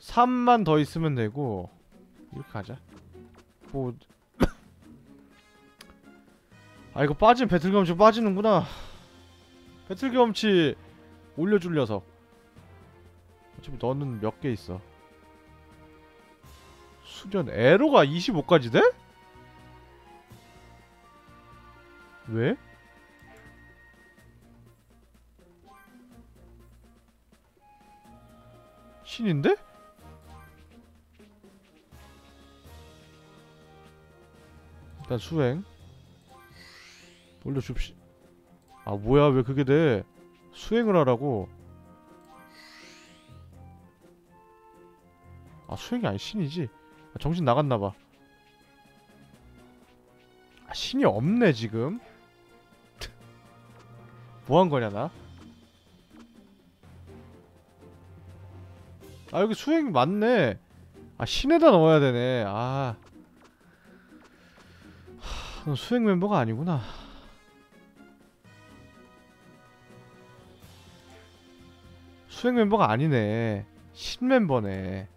3만 더 있으면 되고 이렇게 가자. 뭐... 아 이거 빠지면 배틀 경험치 빠지는구나. 배틀 경험치 올려줄 녀석. 어차피 너는 몇 개 있어? 수련 에로가 25까지 돼? 왜? 신인데? 일단 수행. 올려줍시. 아 뭐야 왜 그게 돼? 수행을 하라고? 아 수행이 아니 신이지? 아, 정신 나갔나봐. 아 신이 없네 지금. 뭐한 거냐 나? 아 여기 수행 맞네. 아 신에다 넣어야 되네. 아. 하, 넌 수행 멤버가 아니구나. 수행 멤버가 아니네. 신 멤버네.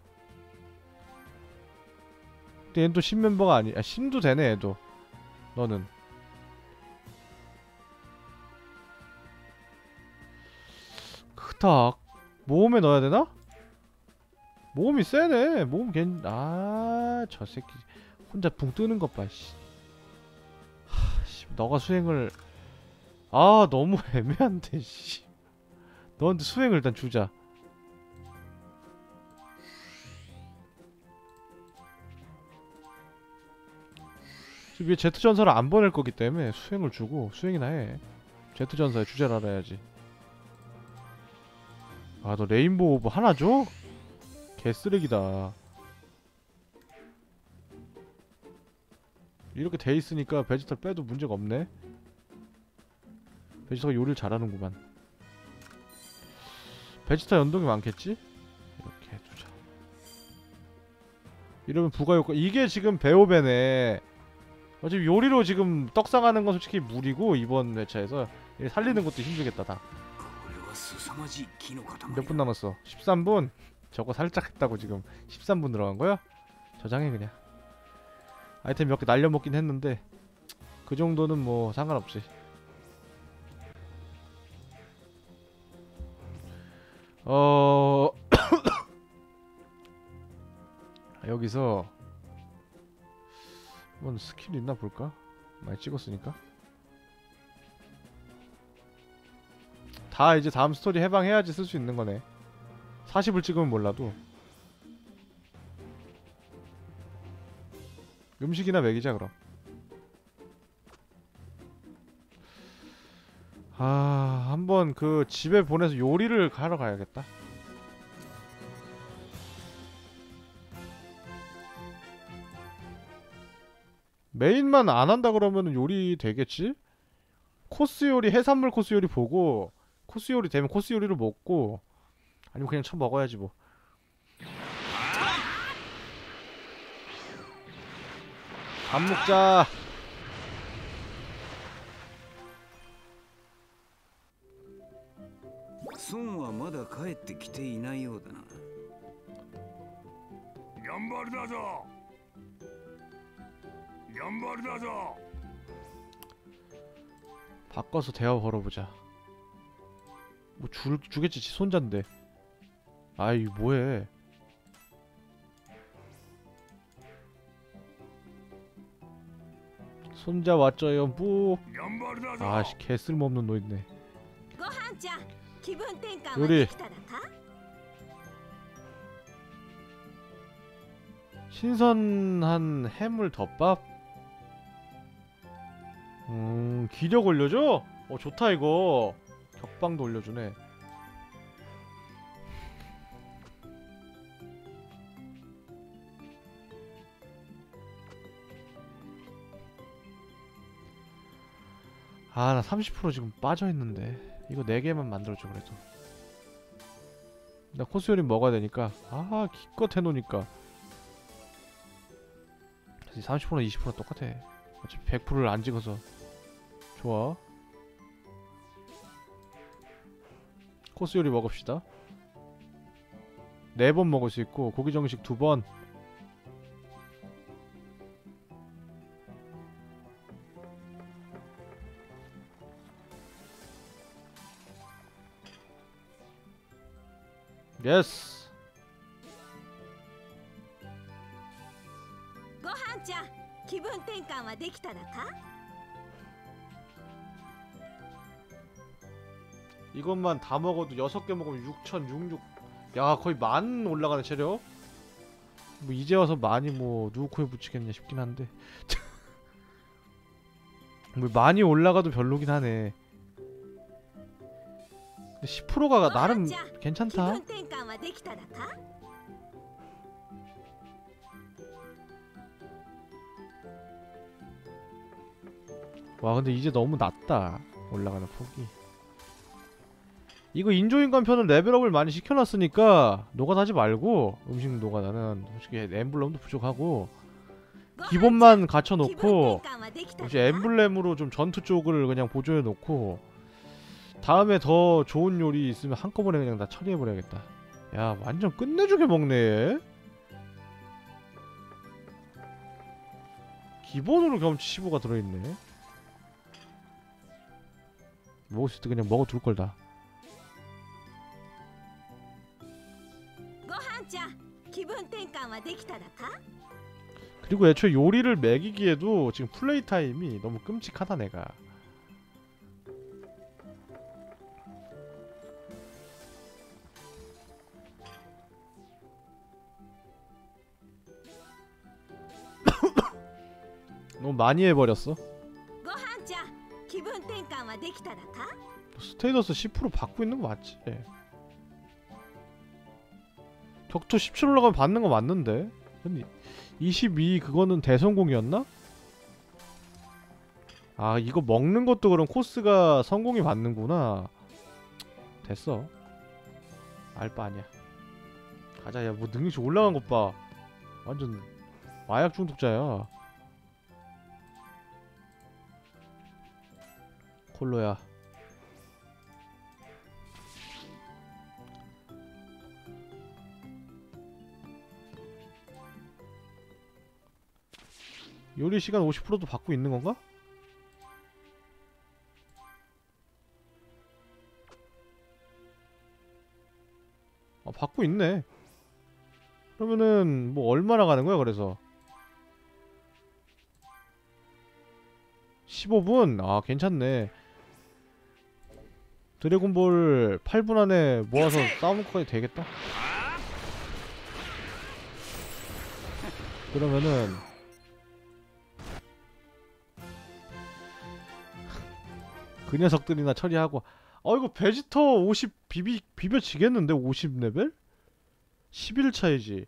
얘는 또 신 멤버가 아니 아 신도 되네 얘도. 너는. 크닥. 모험에 넣어야 되나? 모험이 세네 모험 괜.. 아 저 새끼. 혼자 붕 뜨는 것 봐 씨. 하, 씨 너가 수행을 아 너무 애매한데 씨. 너한테 수행을 일단 주자. 위에 제트전사를 안 보낼 거기 때문에 수행을 주고 수행이나 해. 제트전사의 주제를 알아야지. 아 너 rainbow orb 하나 줘? 개쓰레기다. 이렇게 돼 있으니까 베지터 빼도 문제가 없네. 베지터가 요리를 잘하는구만. 베지터 연동이 많겠지? 이렇게 해두자. 이러면 부가효과. 이게 지금 배오벤에 어, 지금 요리로 지금 떡상하는 건 솔직히 무리고 이번 회차에서 살리는 것도 힘들겠다 다몇 분 남았어? 13분? 저거 살짝 했다고 지금 13분 들어간 거야? 저장해 그냥 아이템 몇 개 날려먹긴 했는데 그 정도는 뭐 상관없지 어... 여기서 한번 스킬 있나 볼까? 많이 찍었으니까 다 이제 다음 스토리 해방해야지 쓸 수 있는 거네 40을 찍으면 몰라도 음식이나 먹이자 그럼 아 한번 그 집에 보내서 요리를 하러 가야겠다 메인만 안 한다 그러면 요리 되겠지? 코스 요리 해산물 코스 요리 보고 코스 요리 되면 코스 요리를 먹고 아니면 그냥 쳐 먹어야지 뭐. 밥 먹자. 孫はまだ帰ってきていないようだな頑張りだぞ頑張りだぞ 바꿔서 대화 걸어보자. 뭐 줄, 주겠지 지 손자인데. 아이 뭐해? 손자 왔죠요. 뭐? 아씨 개쓸모없는 노인네. 요리. 신선한 해물 덮밥? 음 기력 올려줘? 어 좋다 이거. 격방도 올려주네. 아, 나 30% 지금 빠져있는데. 이거 4개만 만들어줘, 그래도. 나 코스 요리 먹어야 되니까. 아, 기껏 해놓으니까. 30%나 20% 똑같아. 어차피 100%를 안 찍어서. 좋아. 코스 요리 먹읍시다. 네 번 먹을 수 있고 고기 정식 두 번. 예스. ご飯ちゃん気分転換はできただか 이것만 다 먹어도 6개 먹으면 6천 66. 야, 거의 만 올라가는 체력. 뭐 이제 와서 많이 뭐 누구 코에 붙이겠냐 싶긴 한데. 뭐 많이 올라가도 별로긴 하네. 10%가 나름 괜찮다. 와 근데 이제 너무 낮다. 올라가는 폭이. 이거 인조인간 편은 레벨업을 많이 시켜놨으니까 노가다지 말고 음식 노가다는 솔직히 엠블럼도 부족하고 기본만 갖춰놓고 혹시 엠블렘으로 좀 전투 쪽을 그냥 보조해놓고 다음에 더 좋은 요리 있으면 한꺼번에 그냥 다 처리해버려야겠다. 야 완전 끝내주게 먹네. 기본으로 경치 15가 들어있네. 먹을 수 있을 때 그냥 먹어둘걸 다. 그리고 애초에 요리를 먹이기에도 지금 플레이 타임이 너무 끔찍하다 내가. 너무 많이 해버렸어? 뭐 스테이더스 10% 받고 있는 거 맞지? 격투 17 올라가면 받는 거 맞는데? 22 그거는 대성공이었나? 아 이거 먹는 것도 그런 코스가 성공이 받는구나. 됐어. 알바 아니야. 가자. 야 뭐 능력치 올라간 것봐. 완전 마약 중독자야. 콜로야 요리 시간 50%도 받고 있는 건가? 아 받고 있네. 그러면은 뭐 얼마나 가는 거야 그래서 15분? 아 괜찮네. 드래곤볼 8분 안에 모아서 것까지 되겠다. 그러면은 그 녀석들이나 처리하고. 어 이거 베지터 50 비비 비벼지겠는데? 50레벨? 11 차이지.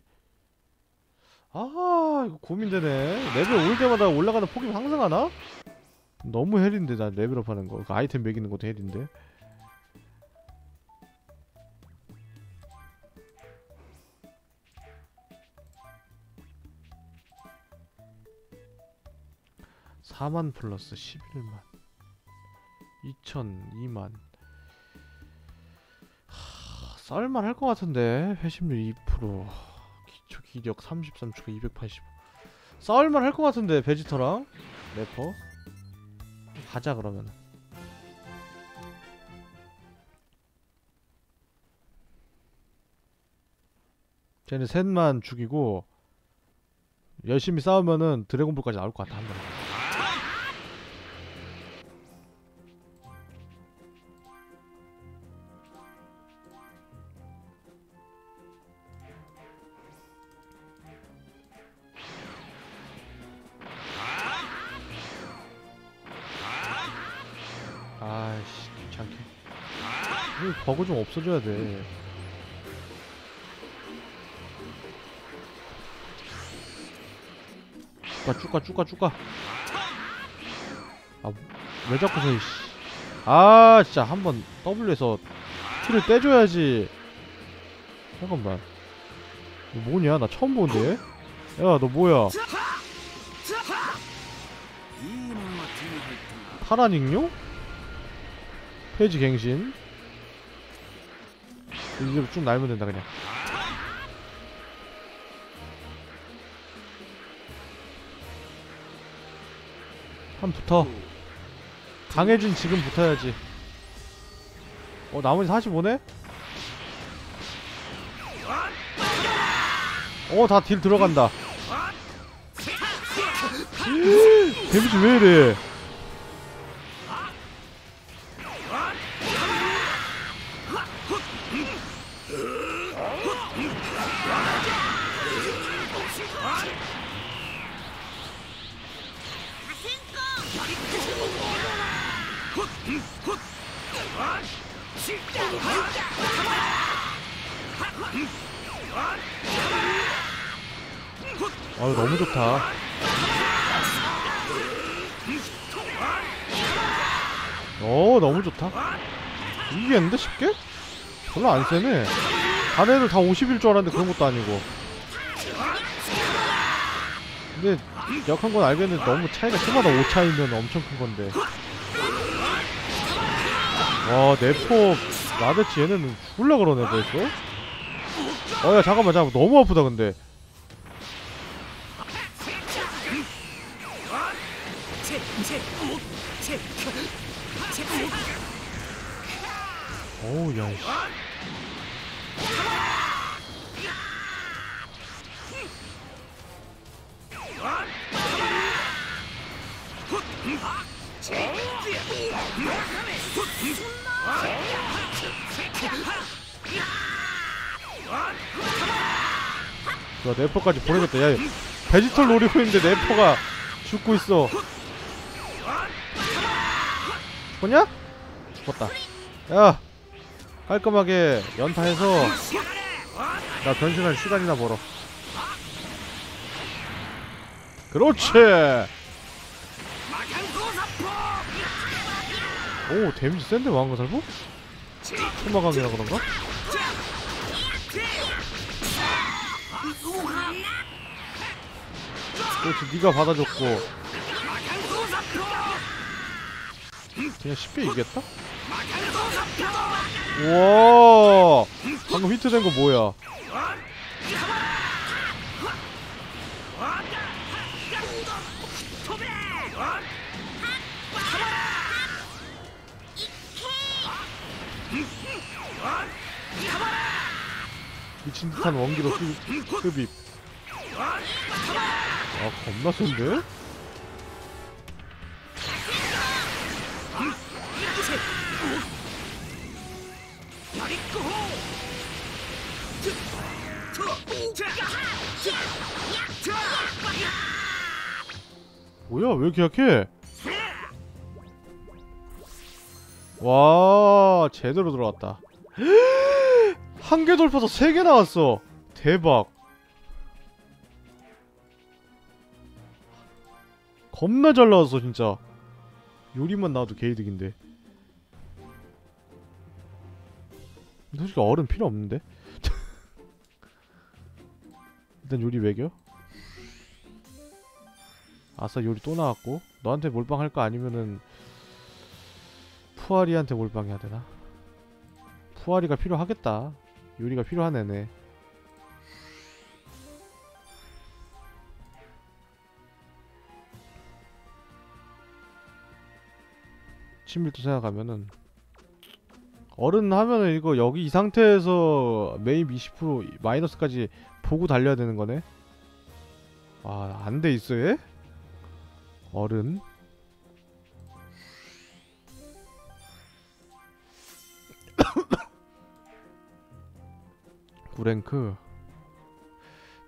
아 이거 고민되네. 레벨 올 때마다 올라가는 폭이 상승하나? 너무 헬인데 나 레벨업 하는 거. 그 아이템 매기는 것도 헬인데 사만 플러스 11만 2천, 2만. 하, 쌀만 할 것 같은데 회심률 2%, 기초 기력 33초가 285. 싸울만 할 것 같은데 베지터랑 래퍼. 가자 그러면. 쟤네 셋만 죽이고 열심히 싸우면은 드래곤볼까지 나올 것 같아 한 번에. 버그 좀 없어져야 돼. 쭈까 쭈까 쭈까 쭈까. 아왜 자꾸 서 이씨. 아 진짜 한 번 W에서 틀을 떼줘야지. 잠깐만. 뭐냐? 나 처음 보는데? 야, 너 뭐야? 파란 익룡? 페이지 갱신? 이제 쭉 날면 된다 그냥. 한 붙어. 강해진 지금 붙어야지. 어 나머지 45네? 어다 딜 들어간다. 데미지 왜 이래 아유 너무 좋다. 어 너무 좋다. 이기겠는데 쉽게? 별로 안 세네. 다른 애들 다 50일 줄 알았는데 그런 것도 아니고. 근데 약한 건 알겠는데 너무 차이가 심하다 5차이면 엄청 큰 건데. 와 네포 나대치 얘네는 죽을라 그러네 벌써? 어야 잠깐만 잠깐만. 너무 아프다 근데 어우 야. 야 네포까지 보내줬다 야 베지털 노리고 있는데 네포가 죽고 있어 죽었냐? 죽었다 야 깔끔하게 연타해서 나 변신할 시간이나 벌어 그렇지 오 데미지 센데 왕가살부? 소마강이라 그런가? 그렇지 네가 받아줬고 그냥 쉽게 이겼다? 우와. 방금 히트 된 거 뭐야? 미친 듯한 원기로 흡- 흡입. 아 겁나 센데? 뭐야 왜 이렇게 약해? 와 제대로 들어왔다. 한 개 돌파서 세 개 나왔어. 대박. 겁나 잘 나왔어 진짜. 요리만 나와도 개이득인데 솔직히 얼은 필요 없는데? 일단 요리 매겨? 아싸 요리 또 나왔고? 너한테 몰빵 할 거 아니면은 푸아리한테 몰빵 해야 되나? 푸아리가 필요하겠다. 요리가 필요한 애네. 친밀도 생각하면은 어른 하면은 이거 여기 이 상태에서 메인 20% 마이너스까지 보고 달려야 되는 거네? 와안돼 있어 얘? 어른? 구랭크.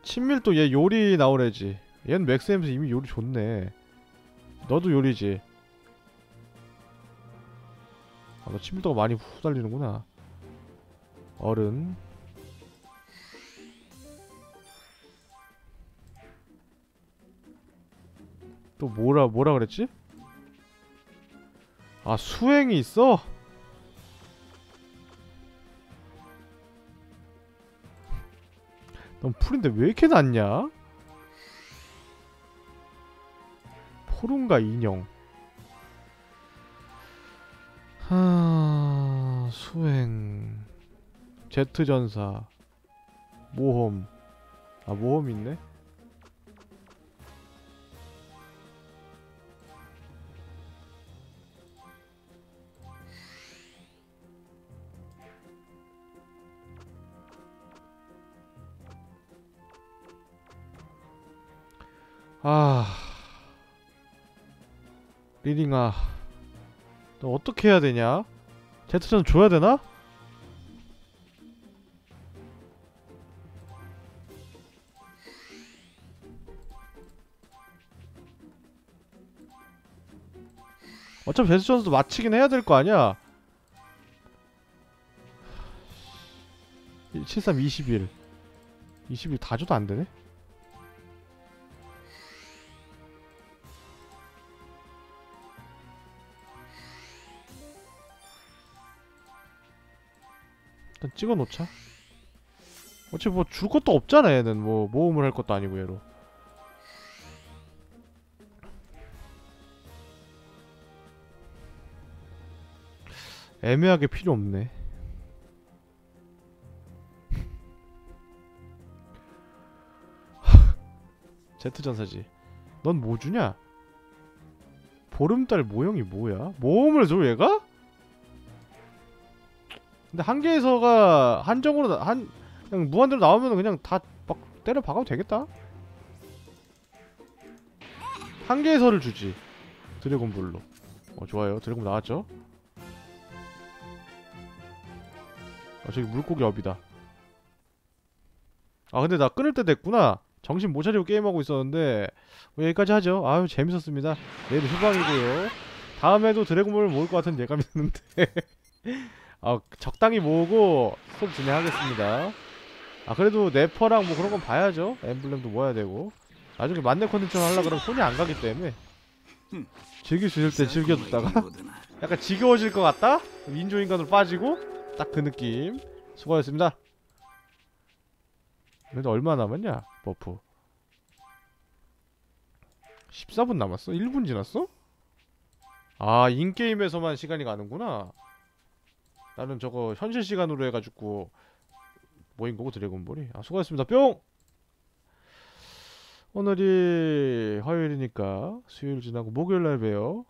친밀도 얘 요리 나오래지. 얘는 맥스엠에서 이미 요리 좋네. 너도 요리지 아, 너 친밀도가 많이 후달리는구나 어른 또 뭐라 뭐라 그랬지? 아 수행이 있어? 넌 풀인데 왜 이렇게 낮냐? 포름과 인형 하... 수행. 제트전사. 모험. 아 모험 있네? 아. 리링아. 너 어떻게 해야 되냐? 제트전 줘야 되나? 어차피 베스트 전서도 마치긴 해야 될 거 아니야 73 21 21 다 줘도 안 되네 찍어 놓자 어차피 뭐 줄 것도 없잖아 얘는 뭐 모험을 할 것도 아니고 얘로 애매하게 필요 없네 제트전사지 넌 뭐 주냐? 보름달 모형이 뭐야? 모험을 줘 얘가? 근데 한계에서가 한정으로 나- 한 그냥 무한대로 나오면 그냥 다 막 때려 박아도 되겠다. 한계에서를 주지. 드래곤볼로. 어 좋아요. 드래곤 나왔죠? 아 저기 물고기 업이다. 아 근데 나 끊을 때 됐구나. 정신 못 차리고 게임하고 있었는데 뭐 여기까지 하죠. 아유 재밌었습니다. 내일 휴방이고요. 다음에도 드래곤볼을 모을 것 같은 예감이 드는데 어, 적당히 모으고 수업 진행하겠습니다. 아 그래도 내퍼랑 뭐 그런 건 봐야죠. 엠블렘도 모아야 되고. 나중에 만렙 컨텐츠 하려 그러면 손이 안 가기 때문에. 즐길 수 있을 때 즐겨줬다가. 약간 지겨워질 것 같다? 인조인간으로 빠지고 딱 그 느낌. 수고하셨습니다. 그래도 얼마 남았냐 buff. 14분 남았어? 1분 지났어? 아 인게임에서만 시간이 가는구나. 나는 저거 현실 시간으로 해가지고 모인 거고 드래곤볼이. 아 수고하셨습니다. 뿅! 오늘이 화요일이니까 수요일 지나고 목요일날 봬요